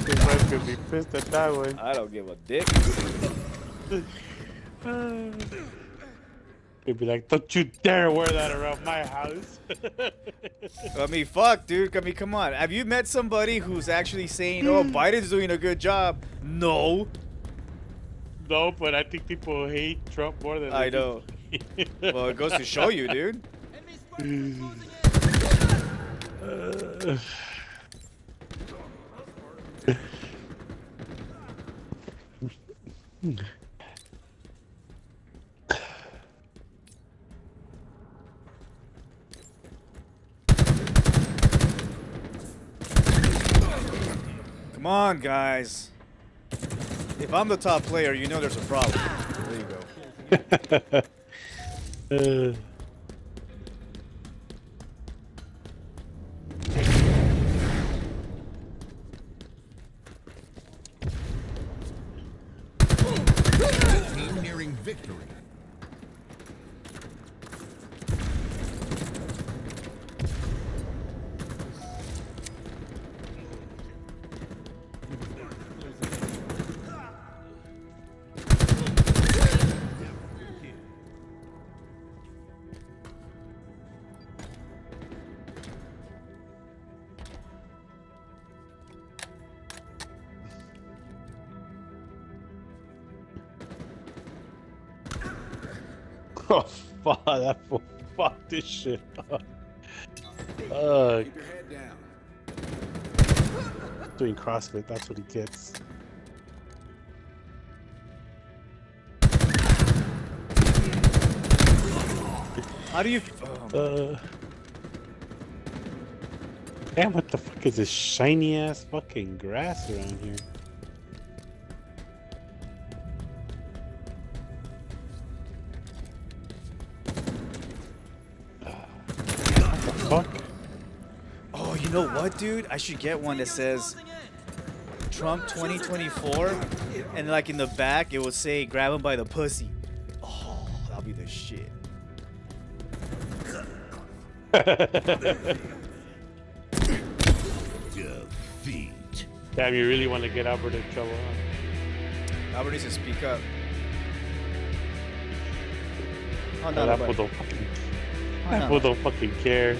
His wife could be pissed at that one. I don't give a dick. He'd be like, don't you dare wear that around my house. I mean, fuck, dude. I mean, come on. Have you met somebody who's actually saying, "Oh, Biden's doing a good job"? No, no, but I think people hate Trump more than I know. do. Well, it goes to show you, dude. Uh, Come on, guys. If I'm the top player, you know there's a problem. There you go. Uh, victory. Fuck that fool. Fuck this shit. up. Ugh, Keep your head down. doing CrossFit, that's what he gets. How do you? Oh, Uh. Damn, what the fuck is this shiny ass fucking grass around here? What, dude? I should get one that says Trump 2024, and like in the back it will say "Grab him by the pussy." Oh, that'll be the shit. Defeat. Damn, you really want to get Albert in trouble, huh? Albert needs to speak up. Oh no, that fool don't fucking, that no, fool don't fucking care.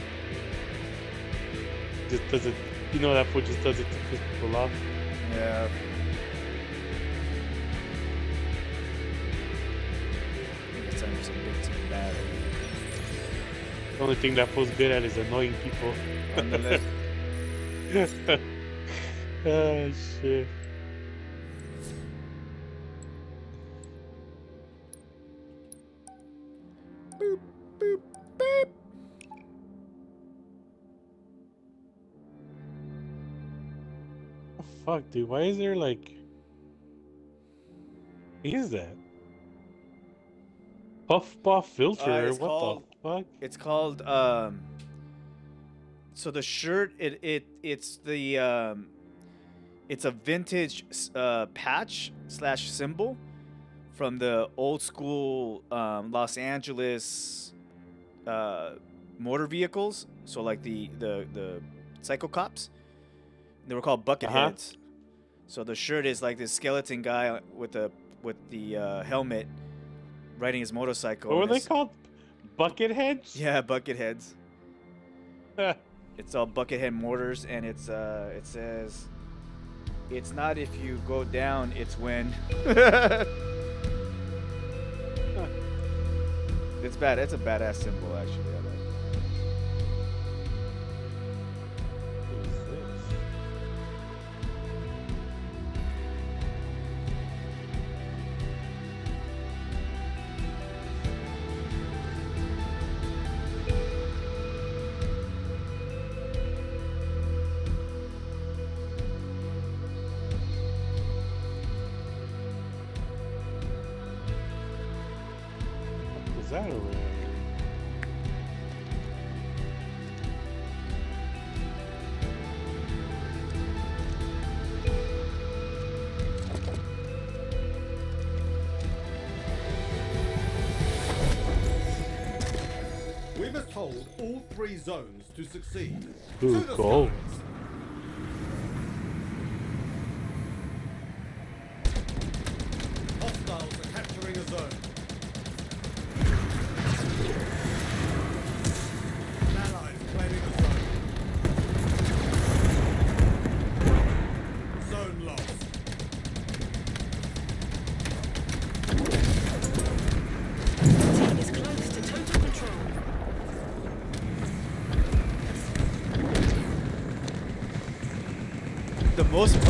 Just does it, you know that fool just does it to piss people off. Yeah. I think it's time for some big team battle. The only thing that fool's good at is annoying people. Oh shit. Fuck, dude. Why is there like. What is that? Puff puff filter? it's what called- the fuck? It's called um so the shirt it it it's the um it's a vintage uh patch slash symbol from the old school um, Los Angeles uh motor vehicles so like the the the psycho cops they were called bucket Uh-huh. heads so the shirt is like this skeleton guy with the with the uh, helmet riding his motorcycle What were they called? Bucket heads? yeah, bucket heads. It's all buckethead mortars, and it's uh, it says, "It's not if you go down, it's when." it's bad. It's a badass symbol, actually. Was that over there? We must hold all three zones to succeed. Ooh, To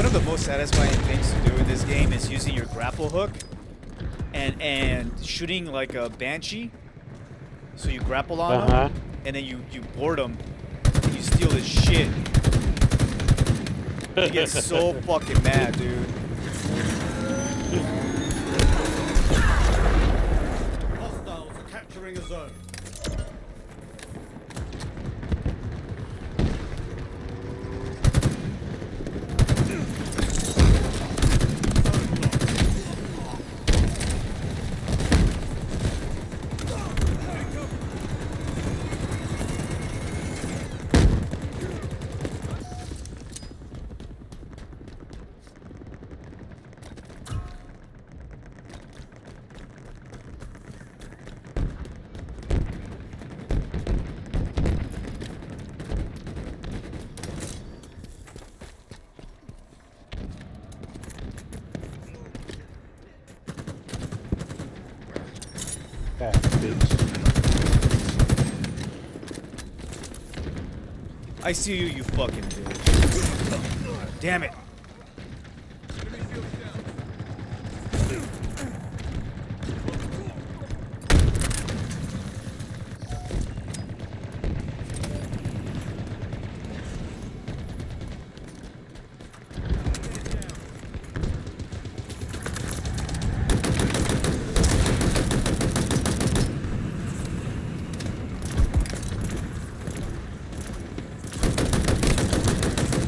of the most satisfying things to do in this game is using your grapple hook and and shooting like a banshee. So you grapple on Uh-huh. them and then you you board them and you steal his shit. You get so fucking mad, dude. Hostiles are capturing a zone. That bitch. I see you, you fucking bitch. Damn it.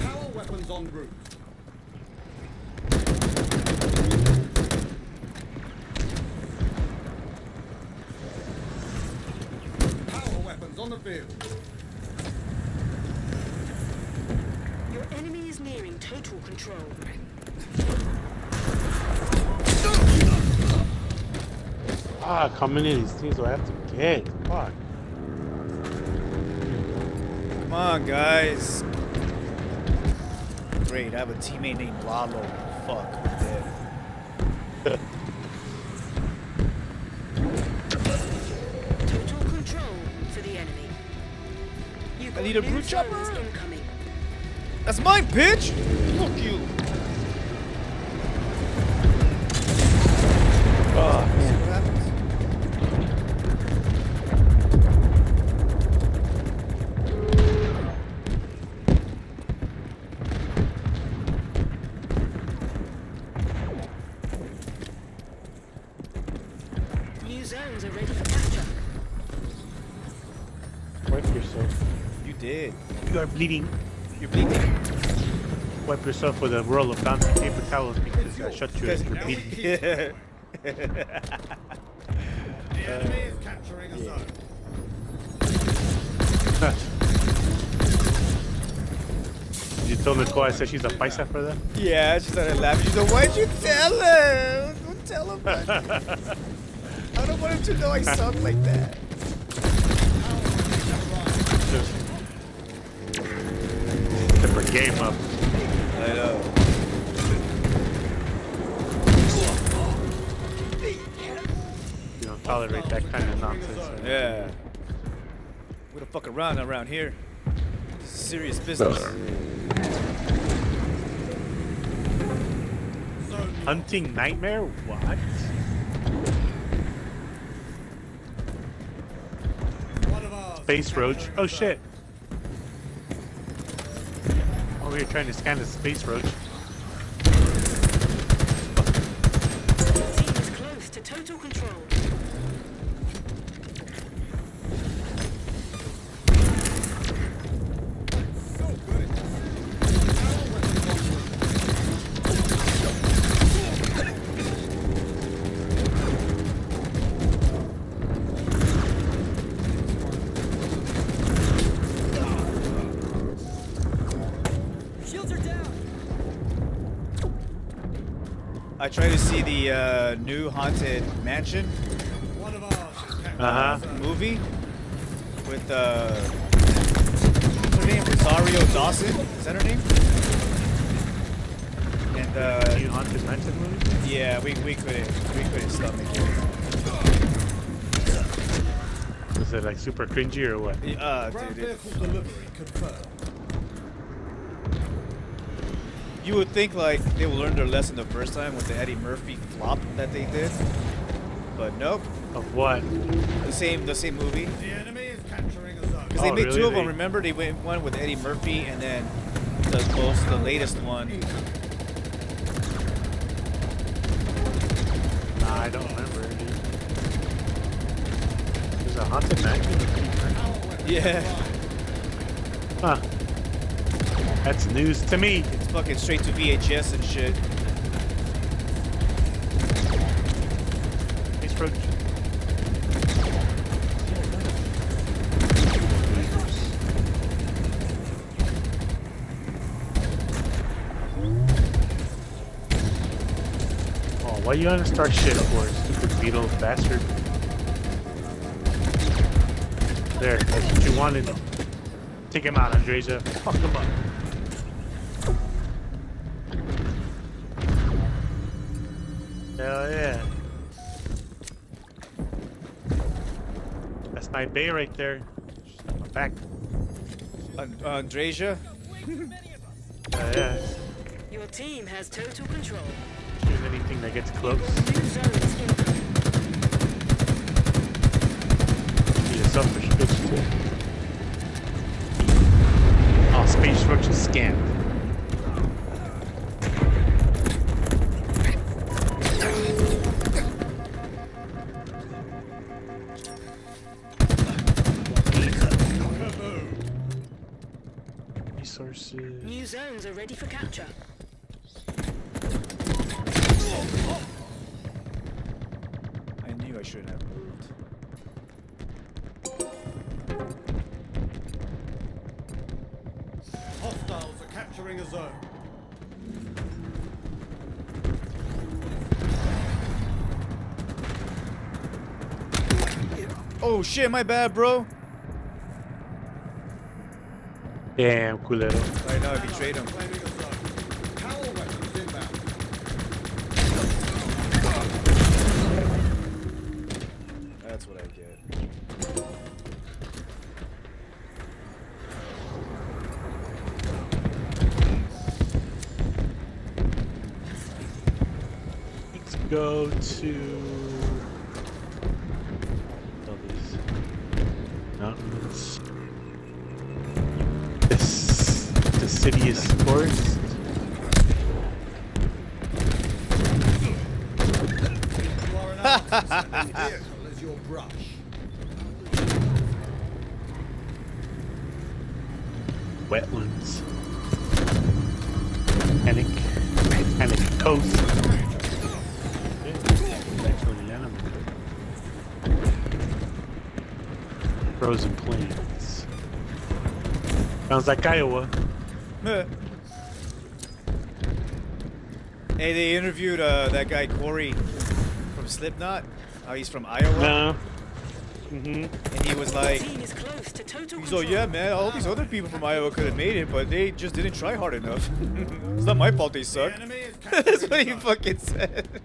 Power weapons en route. Power weapons on the field. Your enemy is nearing total control. Fuck, how many of these things do I have to get? Fuck. Come on, guys. Great, I have a teammate named Lalo. Fuck, I'm dead. Total control for the enemy. You I need a got brute chopper. incoming. That's mine, bitch! Fuck you. You are bleeding. You're bleeding. Wipe yourself with a roll of fountain paper towels because I shot you as you're bleeding. The enemy is capturing a zone. you told Nicole I said she's a paisa for that? yeah, she started laughing. She said, Why'd you tell him? Don't tell him that. I don't want him to know I sound like that. Step game up. I know. You don't tolerate that kind of nonsense. right? Yeah. We don't fuck around around here. This is serious business. Hunting nightmare? What? one of ours. Space roach. Oh shit. We trying to scan the space roach. The uh, new Haunted Mansion One of ours is capturing Uh-huh. a movie with uh, what's her name? Rosario Dawson. Is that her name? And uh, You haunted mansion movie? yeah, we, we couldn't we couldn't stomach it. Was it like super cringy or what? Uh, dude, it, You would think like they would learn their lesson the first time with the Eddie Murphy flop that they did, but nope. Of what? The same, the same movie. The enemy is capturing a zone. Because they Oh, made really? two of them. Remember, they went one with Eddie Murphy, and then the most, the latest one. Nah, I don't remember. Dude. There's a haunted mansion. Yeah, Huh. That's news to me. It's fucking straight to VHS and shit. Thanks, Roach. Oh, why you gonna start shit for, stupid beetle bastard? There, that's what you wanted. Take him out, Andreja. Fuck him up. Hell yeah. That's my bay right there. My back. And, uh, Andrasia? Uh, yeah. Your team has total control. Shoot anything that gets close. New zones incoming. Be a selfish bitch too. Oh, space roach is zones are ready for capture. I knew I shouldn't have moved. Hostiles are capturing a zone. Oh shit, my bad, bro. Damn, culero. I know I betrayed him. Sounds like Iowa. Hey, they interviewed uh, that guy Corey from Slipknot. How he's from Iowa, No. Mm-hmm. and he was like, Team is close to total he's like, yeah, man, all these other people from Iowa could have made it, but they just didn't try hard enough. it's not my fault they suck. enemy That's what he fucking said.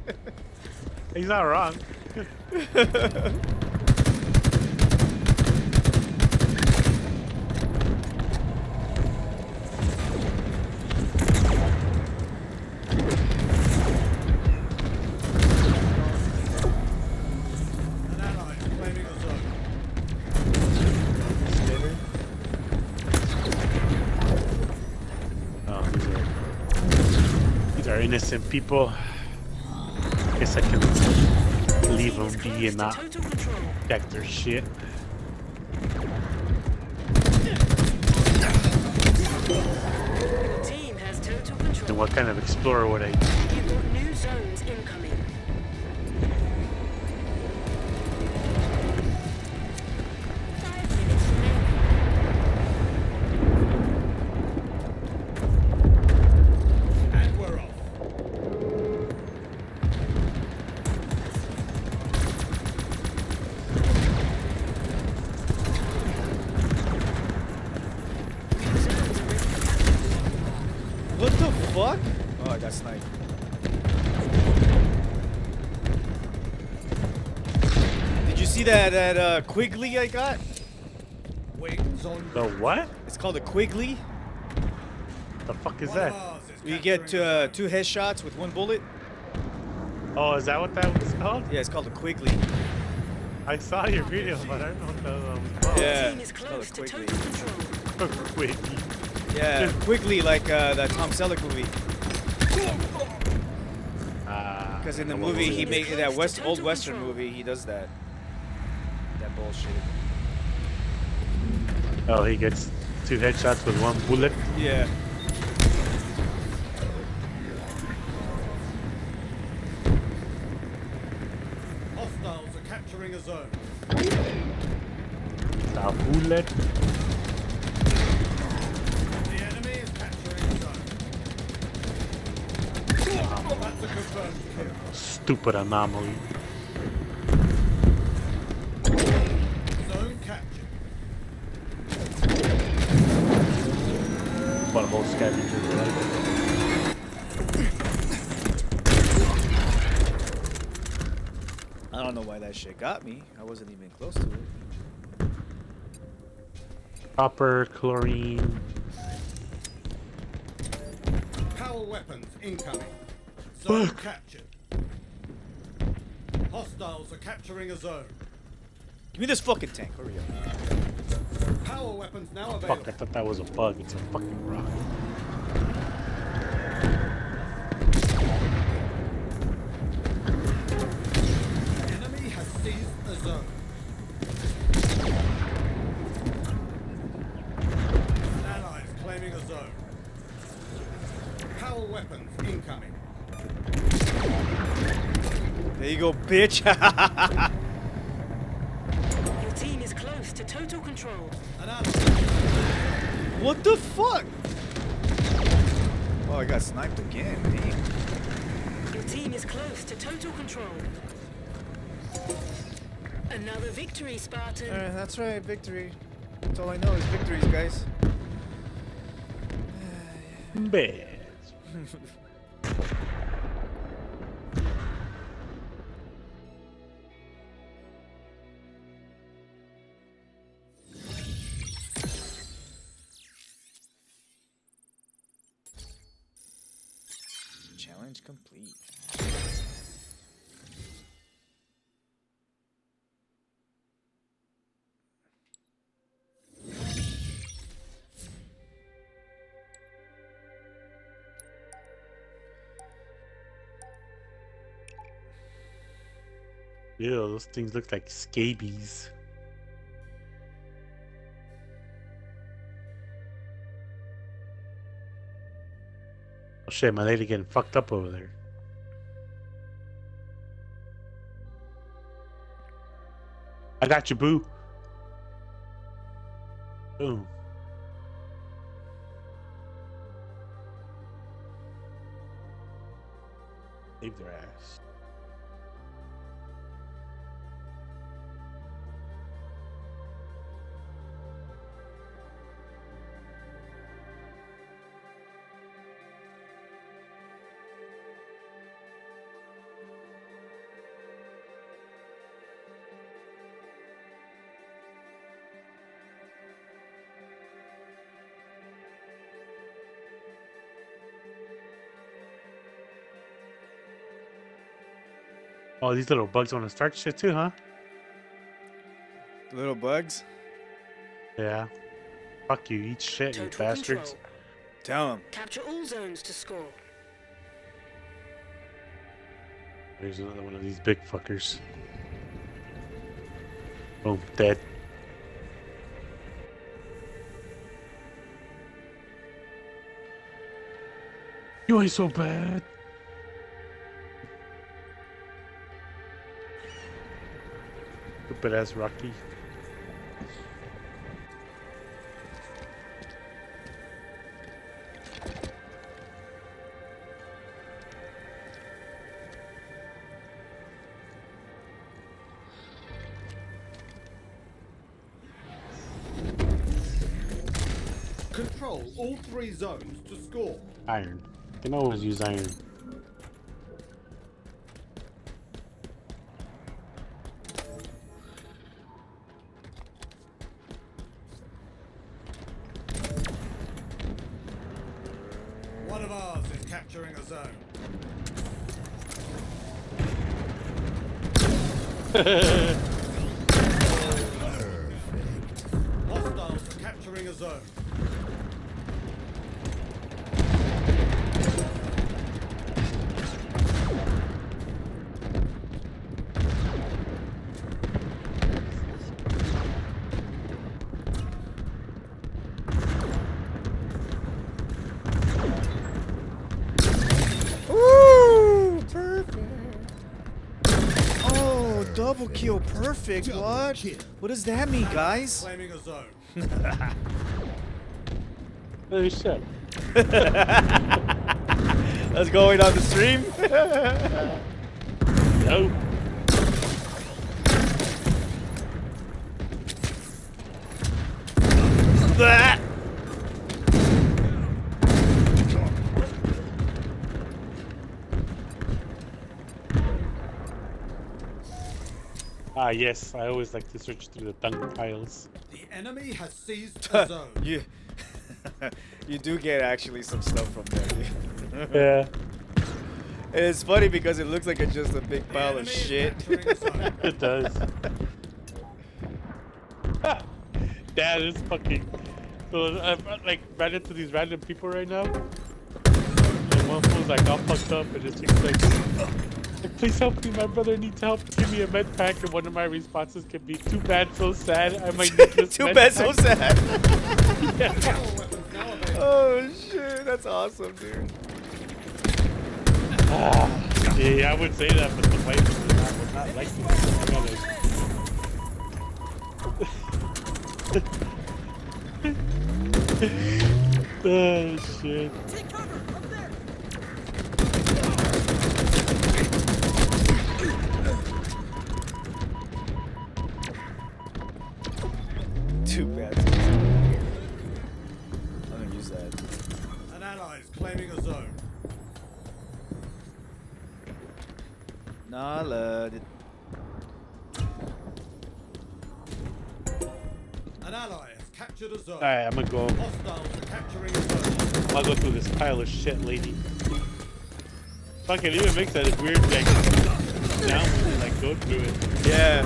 He's not wrong. An ally is claiming a zone. Oh, these are these are people. Guess I can leave them be and not check their shit. Team has total And what kind of explorer would I that that uh, Quigley I got? Wings on The what? It's called a Quigley. The fuck is One that? ours is We get uh, two headshots with one bullet. Oh, is that what that was called? Yeah, it's called a Quigley. I saw your video, but I don't know what that was called. Yeah, Team is it's called close a to Quigley. total control. Wait. Yeah, Quigley like uh, that Tom Selleck movie. Ah, Because in the movie he made that west old western movie. He does that. Bullshit. Oh, he gets two headshots with one bullet. Yeah. Hostiles are capturing a zone. A bullet. The enemy is capturing a zone. That's a confirmed kill. Stupid anomaly. Zone captured. Butthole scavenger. Right? I don't know why that shit got me. I wasn't even close to it. Copper, chlorine. Power weapons incoming. Zone captured. Hostiles are capturing a zone. Give me this fucking tank. Hurry up. Power weapons now Fuck, available. I thought that was a bug. It's a fucking rock. Enemy has seized a zone. An ally is claiming a zone. Power weapons incoming. There you go, bitch. Your team is close to total control. What the fuck? Oh, I got sniped again. Damn. Your team is close to total control. Another victory, Spartan. Uh, that's right, victory. That's all I know is victories, guys. Bad. Ew, those things look like scabies. Oh shit, my lady getting fucked up over there. I got you, boo. Boom. Save their ass. Oh, these little bugs want to start shit too, huh? The Little bugs. Yeah. Fuck you, eat shit, you bastards. control. Tell him. Capture all zones to score. There's another one of these big fuckers. Boom, dead. You ain't so bad. Stupid ass Rocky. Control all three zones to score. Iron. You Can always use iron. Perfect. What? What does that mean, guys? Claiming a zone. Holy shit. That's going on the stream. Nope. that. Ah, yes. I always like to search through the dung piles. The enemy has seized a zone. you, you do get actually some stuff from there. Yeah. And it's funny because it looks like it's just a big pile of shit. capturing a zone. It does. Dad is fucking. So I like ran into these random people right now. And one fool's like all fucked up, and this chick's like, like, please help me, my brother needs help. Give me a med pack, and one of my responses can be, too bad, so sad. I might need this Too med bad, so sad. Power weapons now available. oh shit, that's awesome, dude. Ah, yeah, I would say that, but the wife would not, would not like gotta- oh shit. Shit, lady. Fuck it even makes that weird like sound when you like go through it. Yeah.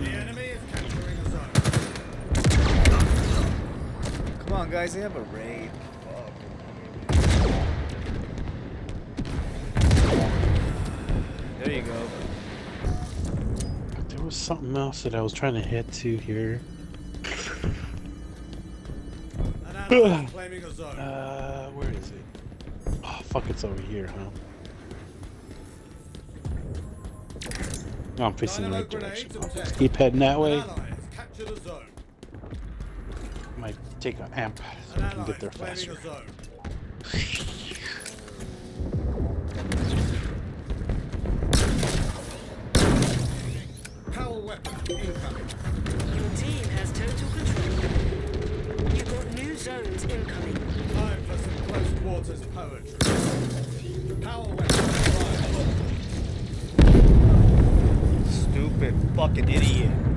The enemy is capturing a zone. Come on, guys, they have a raid. There was something else that I was trying to head to here. An claiming a zone. Uh, where is it? Oh, fuck, it's over here, huh? No, I'm facing the right direction. I'll and just tech. keep heading that way. ally has captured a zone. Might take an amp so I can get there faster. a zone. Weapon incoming. Your team has total control. You've got new zones incoming. Time for some close quarters poetry. Power weapon arrived. Stupid fucking idiot.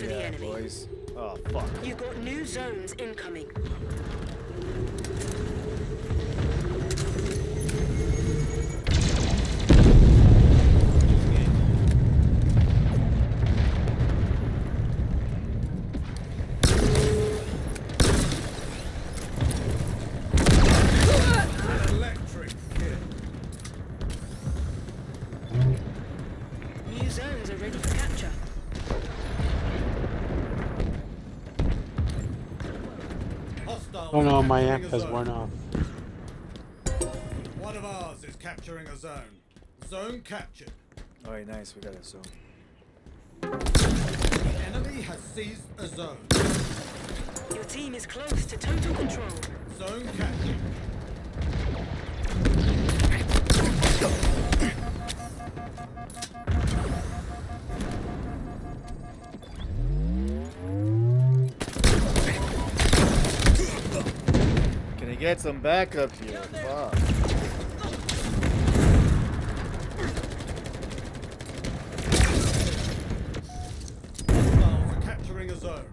For the enemy. boys. Oh, fuck. You've got new zones incoming. My amp has zone. worn off. One of ours is capturing a zone. Zone captured. Alright, nice. We got it. So The enemy has seized a zone. Your team is close to total control. Zone captured. Get some backup here? Fuck. Hostiles are capturing a zone.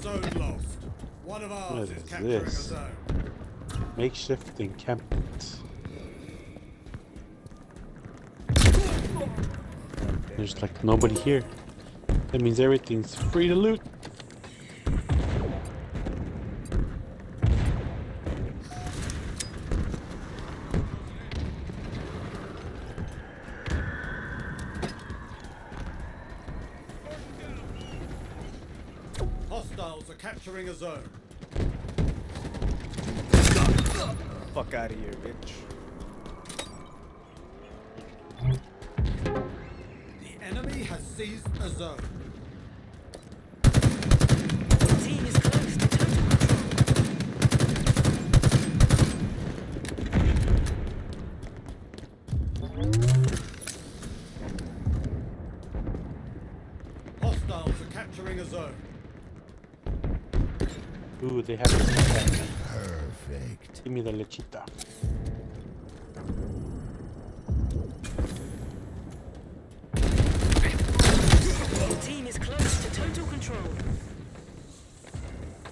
Zone lost. One of ours What is is capturing this? a zone. Makeshift encampment. There's like nobody here. That means everything's free to loot. Hostiles are capturing a zone. Fuck out of here, bitch. The enemy has seized a zone. Your team is close to total control. Hostiles are capturing a zone. Ooh, they have a Perfect. Give me the lechita. Your team is close to total control.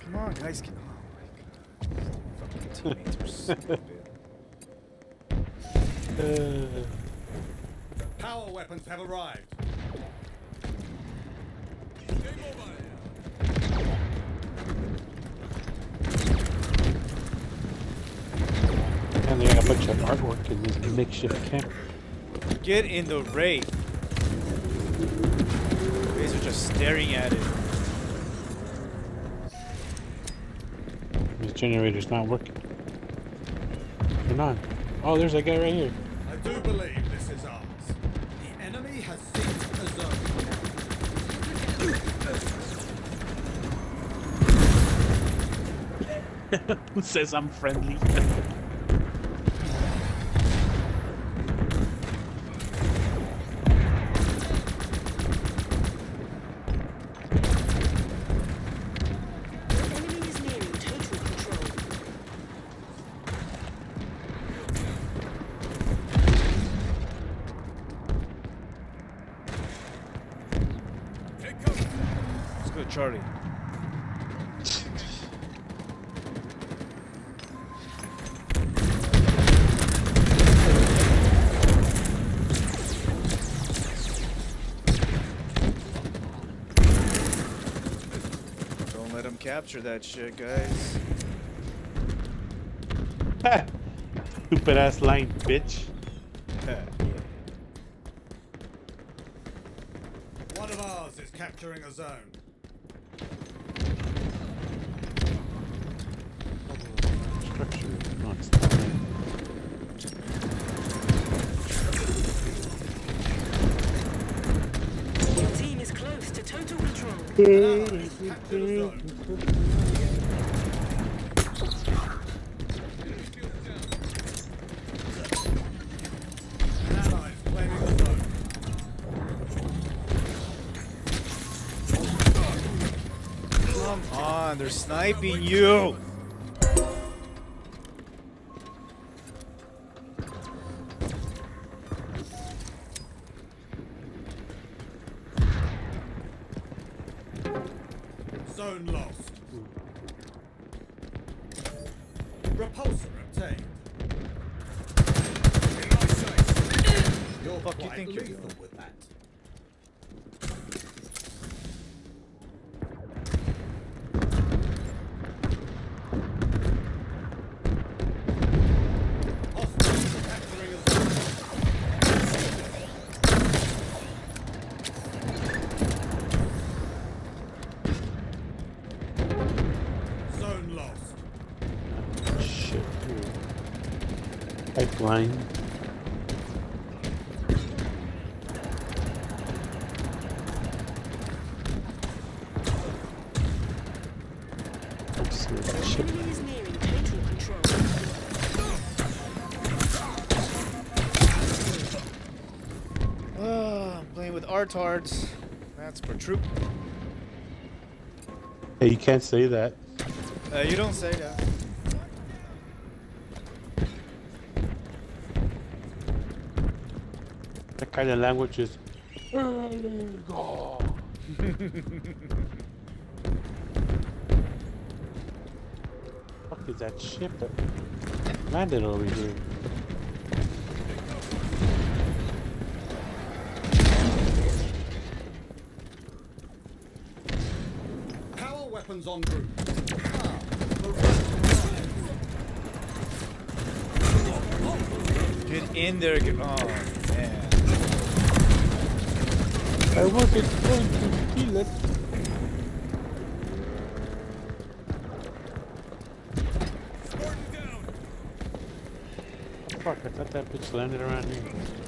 Come on, guys. Can... Oh my god. Fucking teammates are stupid. Uh, Power weapons have arrived. and they got a bunch of artwork in this makeshift camp. Get in the raid. Guys are just staring at it. This generator's not working. They're not. Oh, there's a guy right here. I do believe this is ours. The enemy has seized a zone. Who says I'm friendly? Your enemy is nearing total control. Let's go, Charlie. Don't let him capture that shit, guys. Stupid ass line, bitch. One of ours is capturing a zone. Structure. Not. Your team is close to total control. Sniping you. With artards. That's for troop. Hey, you can't say that. Uh, you don't say that. Kind of language is. illegal. Fuck is that ship that landed over here? Power weapons en route. Ah, the right Get in there. Get, oh, man. I wasn't going to kill it. Fuck, I thought that bitch landed around here.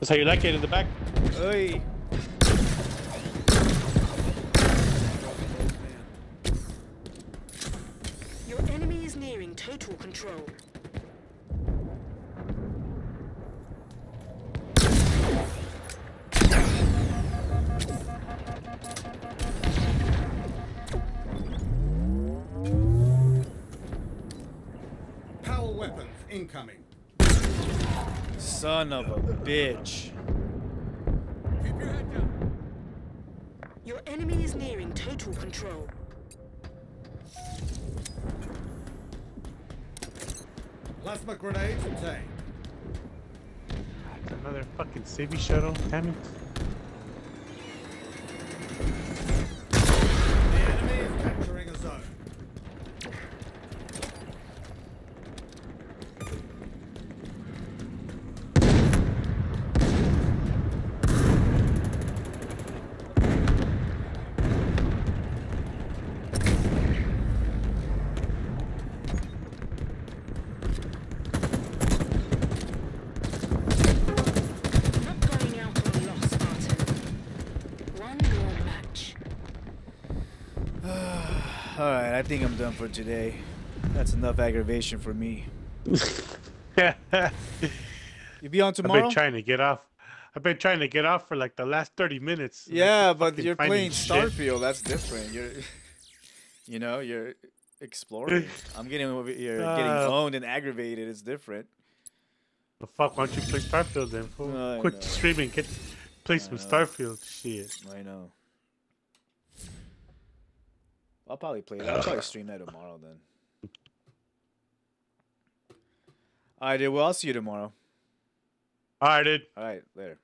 That's how you like it in the back? Hey. Bitch. Keep your head down. Your enemy is nearing total control. Plasma grenades obtained. Another fucking Savvy shuttle? Damn it. The enemy is capturing a zone. Not going out on a loss, Spartan. One more match. Alright, I think I'm done for today. That's enough aggravation for me. You be on tomorrow? I've been trying to get off. I've been trying to get off for like the last 30 minutes. Yeah, but you're playing shit. Starfield. That's different. You're, you know, you're exploring. I'm getting over here, getting Uh, owned and aggravated. It's different. The fuck, why don't you play Starfield then? Quit know. streaming. Get play some Starfield. Shit. I know. I'll probably play that. I'll probably stream that tomorrow then. All right, dude. Well, I'll see you tomorrow. All right, dude. All right, later.